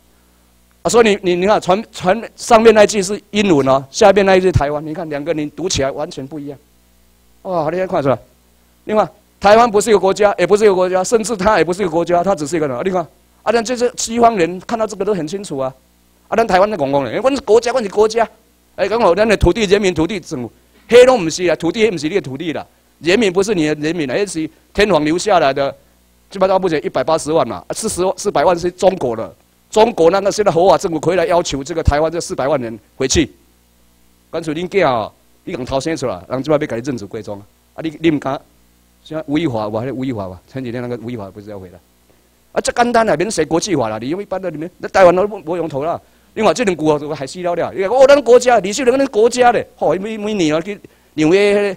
啊，所以你你你看，传传上面那句是英文哦，下面那一句台湾，你看两个你读起来完全不一样。哇，你看看出来？另外。台湾不是一个国家，也不是一个国家，甚至它也不是一个国家，它只是一个人。你看，啊，那这些西方人看到这个都很清楚啊。啊，咱台湾的公公人，我是国家，阮是国家。哎，刚好咱的土地、人民、土地政府，黑龙不是啊，土地也不是你的土地啦，人民不是你的人民，而是天皇留下来的，基本上目前一百八十万嘛，四十四百万是中国的，中国那个现在合法政府回来要求这个台湾这四百万人回去，干脆恁囝，你讲掏生出来，人即摆要给你认祖归宗啊，你你唔敢？像吴亦华，我还是吴亦华吧？前几天那个吴亦华不是要回来？啊，这简单了，免写国际化了。你用一般的里面，那台湾都不用投了。另外，这两股还死了了。因为哦，咱国家，李秀莲那国家的，吼，每每年啊去纽约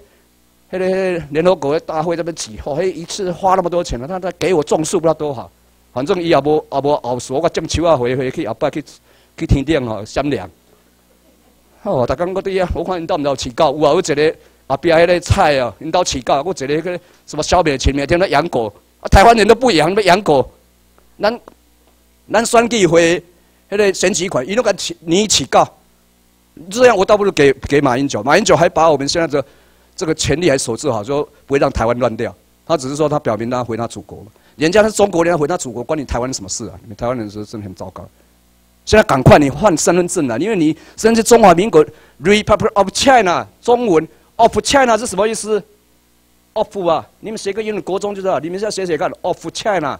迄个那个联合国的大会那边挤，吼，一次花那么多钱了，他他给我种树不知道多好。反正伊也无也无后事，我种树啊，回回去后摆去去天顶吼闪亮。哦，大家我对啊，我看你到唔到起高，有啊，有一个。啊，边迄个菜哦，引导起价，我一个个什么小美前每天在养狗，啊，台湾人都不养，要养狗。咱咱选举会迄个选举款，伊都敢起你起告，这样我倒不如给给马英九，马英九还把我们现在这这个权利还守住好，说不会让台湾乱掉。他只是说他表明他回他祖国了，人家是中国人要回他祖国，关你台湾什么事啊？你们台湾人是真的很糟糕。现在赶快你换身份证了，因为你甚至中华民国 Republic of China 中文。Of China 是什么意思？Of 啊，你们写个英文国中就知道，你们现在写写看，Of China。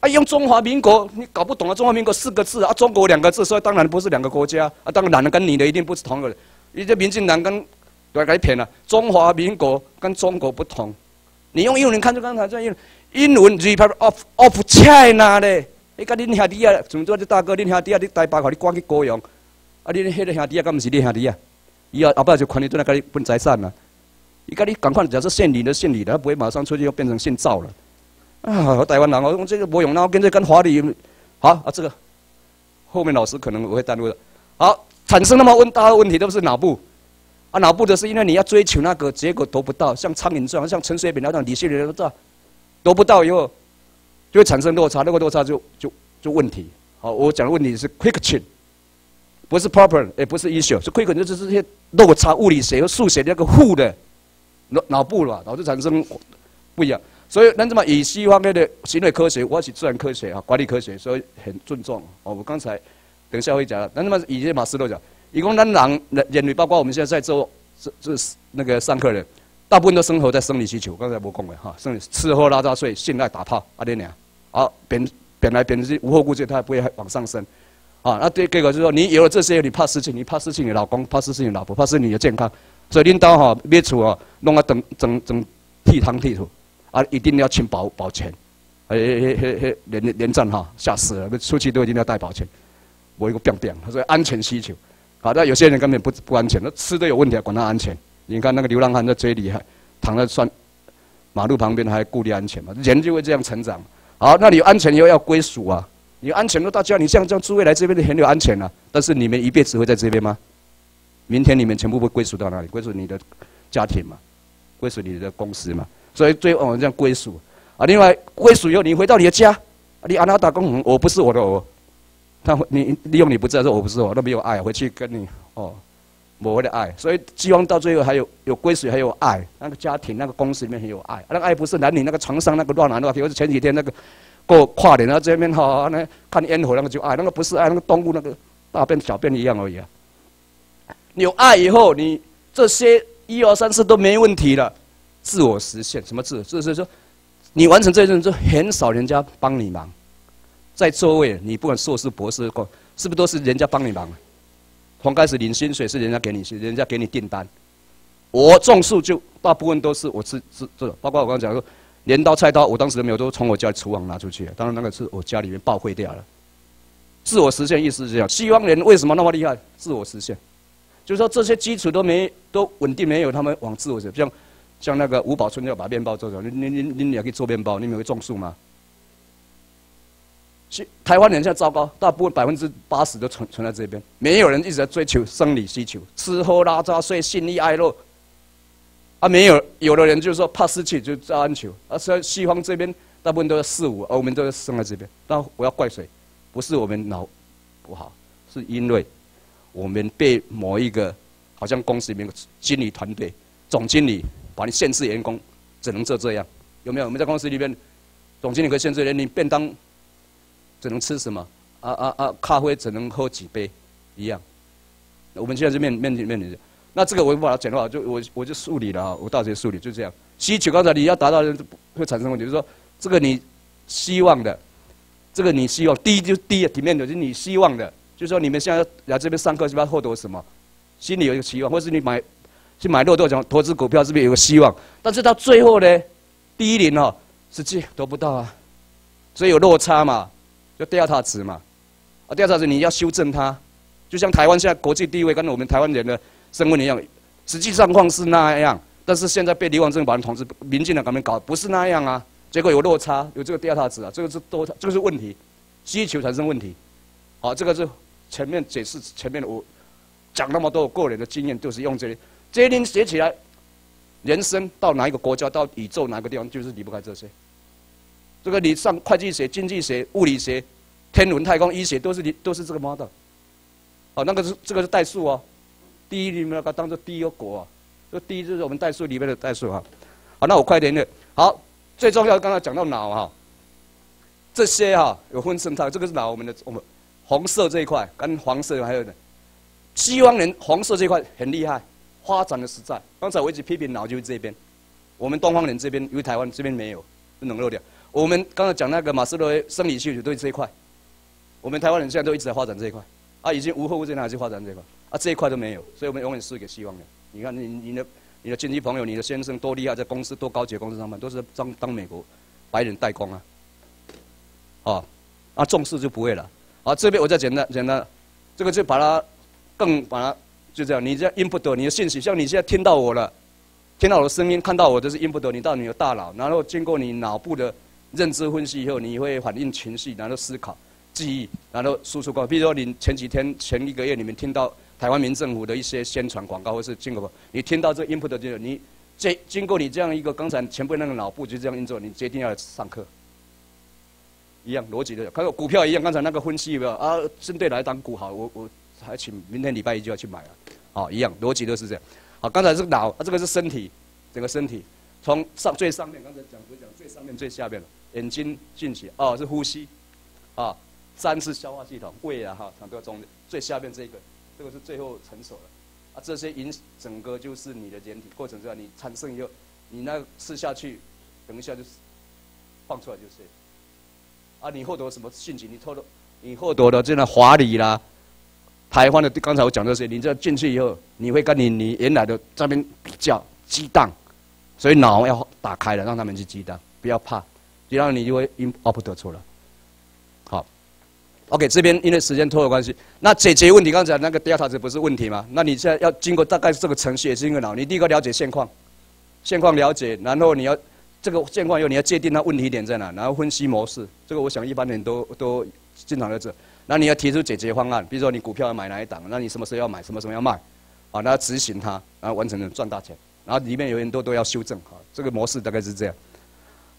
啊，用中华民国，你搞不懂啊？中华民国四个字啊，中国两个字，所以当然不是两个国家啊。当然男的跟女的一定不是同个人，你这民进党跟对改骗了。中华民国跟中国不同，你用英文看就刚才这样，英文 Republic of of China 嘞。你跟恁兄弟啊，怎么做这大哥？恁兄弟啊，你台北把你关去高阳，啊，你迄个兄弟啊，敢不是你兄弟啊？以后后摆就看你在那给你分财产了。伊跟你赶快，假设姓李的姓李的，他不会马上出去又变成姓赵了。啊，台湾人哦，这个不用，然后跟这跟华理，好啊，这个后面老师可能我会耽误的。好，产生那么问大的问题都是脑部啊，脑部的是因为你要追求那个结果得不到，像苍蝇这样，像陈水扁那样李秀莲都知道得不到以后，就会产生落差，那个落差就就就问题。好，我讲的问题是 quick chain，。不是 proper，也不是 issue，是亏可能就是这些落差，物理学和数学那个负的脑脑部了，导致产生不一样。所以，那这么以西方的行为科学，我是自然科学啊，管理科学，所以很尊重。哦，我刚才等下会讲。那么以前马斯洛讲，一共咱人人类，包括我们现在在做这这那个上课的，大部分都生活在生理需求。刚才我讲的哈，生理吃喝拉撒睡，性爱打炮，啊这样，好变变来变去，无后顾之忧，他也不会往上升。啊，那对结果就是说，你有了这些，你怕失去，你怕失去你老公，怕失去你老婆，怕失去你的健康，所以领导哈灭除啊，弄个整整整剃汤剃土，啊，一定要请保保全，嘿嘿嘿嘿连连战哈吓死了，出去都一定要带保全，我一个病病，他说安全需求，好，那有些人根本不不安全，那吃的有问题，管他安全，你看那个流浪汉在最厉害，躺在算马路旁边还顾虑安全嘛，人就会这样成长，好，那你安全又要归属啊。你安全了，大家，你像这样诸位来这边的很有安全啊。但是你们一辈子会在这边吗？明天你们全部会归属到哪里？归属你的家庭嘛，归属你的公司嘛。所以最后我们这样归属啊。另外归属以后，你回到你的家，你安娜打工，我不是我的我，他你利用你不在说我不是我，都没有爱，回去跟你哦，我的爱。所以希望到最后还有有归属，还有爱。那个家庭，那个公司里面很有爱。那个爱不是男女那个床上那个乱来乱去，或者前几天那个。过跨年啊，这边哈，那看烟火那个就爱，那个不是爱，那个动物那个大便小便一样而已啊。有爱以后，你这些一二三四都没问题了，自我实现什么自？就是说，你完成这一任就很少人家帮你忙，在座位你不管硕士博士过，是不是都是人家帮你忙？从开始领薪水是人家给你，是人家给你订单。我种树就大部分都是我自自这，包括我刚刚讲说，镰刀、菜刀，我当时都没有，都从我家厨房拿出去。当然那个是我家里面报废掉了。自我实现意思是这样，西方人为什么那么厉害？自我实现，就是说这些基础都没都稳定没有，他们往自我实现。像像那个吴宝春要把面包做成，你你你你也可以做面包，你们会种树吗？台湾人现在糟糕，大部分百分之八十都存存在这边，没有人一直在追求生理需求，吃喝拉撒睡、性欲爱乐。啊，没有，有的人就是说怕失去就追求，而且西方这边大部分都是四五，而我们都是生在这边。那我要怪谁？不是我们脑不好，是因为我们被某一个好像公司里面的经理团队、总经理把你限制员工只能做这样，有没有？我们在公司里面，总经理可以限制人，你便当。只能吃什么？啊啊啊！咖啡只能喝几杯，一样。我们现在是面面面临着，那这个我把它简化，就我我就数理了啊，我大学数理就这样。需求刚才你要达到的会产生问题，就是说这个你希望的，这个你希望低就低，体面的就是你希望的，就是说你们现在来这边上课是不是要获得什么？心里有一个期望，或是你买去买肉豆讲投资股票是不是有个希望？但是到最后呢，第一年哦，实际得不到啊，所以有落差嘛。就第二套值嘛，啊，第二套值你要修正它，就像台湾现在国际地位跟我们台湾人的身份一样，实际状况是那样，但是现在被流亡政把人统治，民进党他们搞不是那样啊，结果有落差，有这个第二套值啊，这个是多，这个是问题，需求产生问题，好，这个是前面解释前面我讲那么多个人的经验，就是用这，这些写起来，人生到哪一个国家，到宇宙哪个地方，就是离不开这些。这个你上会计学、经济学、物理学、天文、太空、医学，都是你都是这个 model。哦，那个是这个是代数哦，第一你们要把它当做第一个国啊，这第一就是我们代数里面的代数啊。好，那我快点的。好，最重要刚才讲到脑哈，这些哈有分生态，这个是脑我们的我们红色这一块跟黄色还有的，西方人红色这一块很厉害，发展的实在。刚才我一直批评老就这边，我们东方人这边因为台湾这边没有，冷落掉。我们刚才讲那个马斯洛生理需求都是这一块，我们台湾人现在都一直在发展这一块，啊，已经无后无前还是发展这一块，啊，这一块都没有，所以我们永远是给希望的。你看，你你的你的亲戚朋友，你的先生多厉害，在公司多高级公司上班，都是当当美国白人代工啊，啊，啊，重视就不会了。啊，这边我再简单简单，这个就把它更把它就这样，你这 input 你的信息，像你现在听到我了，听到我的声音，看到我，这是 input 你到你的大脑，然后经过你脑部的。认知分析以后，你会反映情绪，然后思考、记忆，然后输出过。比如说，你前几天、前一个月，你们听到台湾民政府的一些宣传广告，或是经过，你听到这 input 就是你这经过你这样一个刚才前部那个脑部就这样运作，你决定要上课，一样逻辑的。还有股票一样，刚才那个分析有没有啊？针对来当股好，我我还请明天礼拜一就要去买了，好，一样逻辑都是这样。好，刚才是脑，啊这个是身体，整个身体从上最上面，刚才讲不讲最上面最下面了？眼睛进去，哦，是呼吸，啊，三是消化系统，胃啊，哈，很多中最下面这个，这个是最后成熟了，啊，这些影整个就是你的人体过程之后，你产生以后，你那吃下去，等一下就是放出来就是，啊，你获得什么信息？你获得你获得的这样华理啦，台湾的刚才我讲这些，你这进去以后，你会跟你你原来的这边比较激荡，所以脑要打开了，让他们去激荡，不要怕。然后你就会 in output 出了，好，OK，这边因为时间拖的关系，那解决问题刚才那个第二套子不是问题吗？那你现在要经过大概这个程序也是一个脑，你第一个了解现况，现况了解，然后你要这个现况以后你要界定它问题点在哪，然后分析模式，这个我想一般人都都经常在这，那你要提出解决方案，比如说你股票要买哪一档，那你什么时候要买，什么时候要卖，啊，那执行它，然后完成了赚大钱，然后里面有很多都要修正，哈，这个模式大概是这样，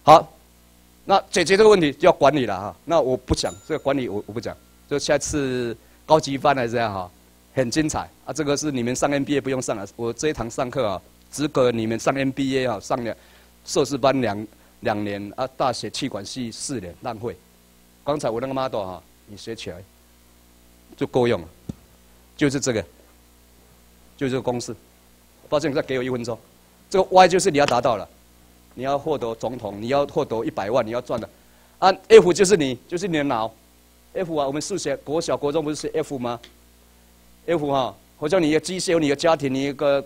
好。那解决这个问题就要管理了哈。那我不讲这个管理，我我不讲。就下次高级班来这样哈，很精彩啊。这个是你们上 MBA 不用上了，我这一堂上课啊，只给你们上 MBA 啊，上两硕士班两两年啊，大学气管系四年，浪费。刚才我那个 model 哈，你学起来就够用了，就是这个，就这个公式。抱歉，再给我一分钟。这个 Y 就是你要达到了。你要获得总统，你要获得一百万，你要赚的，啊，F 就是你，就是你的脑，F 啊，我们数学国小国中不是 F 吗？F 哈，好像你的机械有你的家庭，你一个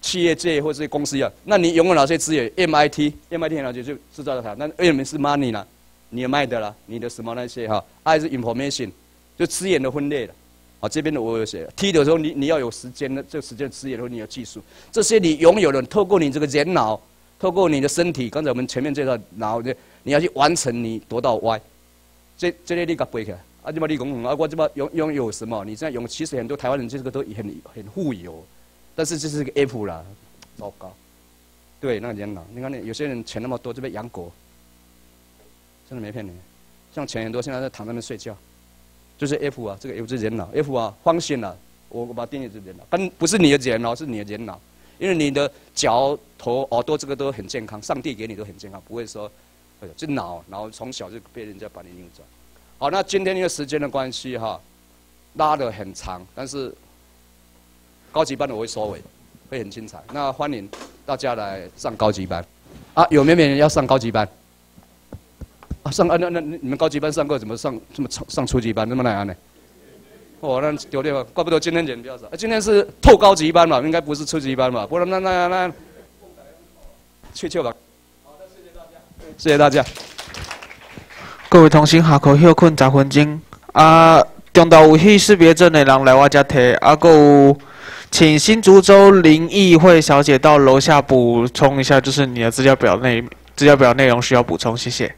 企业界或者是公司一样，那你拥有哪些资源？MIT，MIT 很了解就制造的它，那 M 是 money 呢？你的卖的啦，你的什么那些哈，I 是 information，就资源的分类了。好，这边的我有写。T 的时候，你你要有时间的，这个时间资源，然后你有技术，这些你拥有的，透过你这个人脑，透过你的身体，刚才我们前面介绍脑的，你要去完成你得到 Y。这这些你给背起来，啊，这么你讲，啊，我这么拥拥有什么？你现在拥，其实很多台湾人这个都很很富有，但是这是个 F 啦，糟糕。对，那个人脑，你看那有些人钱那么多，这边养狗，真的没骗你。像钱很多，现在在躺在那睡觉，就是 F 啊，这个 F 是人脑，F 啊，方形啊，我我把定义是人脑，跟不是你的人脑，是你的人脑，因为你的脚、头、耳朵这个都很健康，上帝给你都很健康，不会说。哎呀这脑，然后从小就被人家把你扭转。好，那今天因为时间的关系哈，拉的很长，但是高级班的我会收尾，会很精彩。那欢迎大家来上高级班。啊，有没有人要上高级班？啊，上啊那那你们高级班上课怎么上这么上上初级班那么难呢？哦，那丢掉了，怪不得今天人比较少。今天是透高级班嘛，应该不是初级班嘛？不然那那那，去去吧。好的谢谢大家。谢谢大家各位同学下课休困十分钟。啊，中岛有戏识别证的人来我这摕，啊，搁有请新竹州林议会小姐到楼下补充一下，就是你的资料表内资料表内容需要补充，谢谢。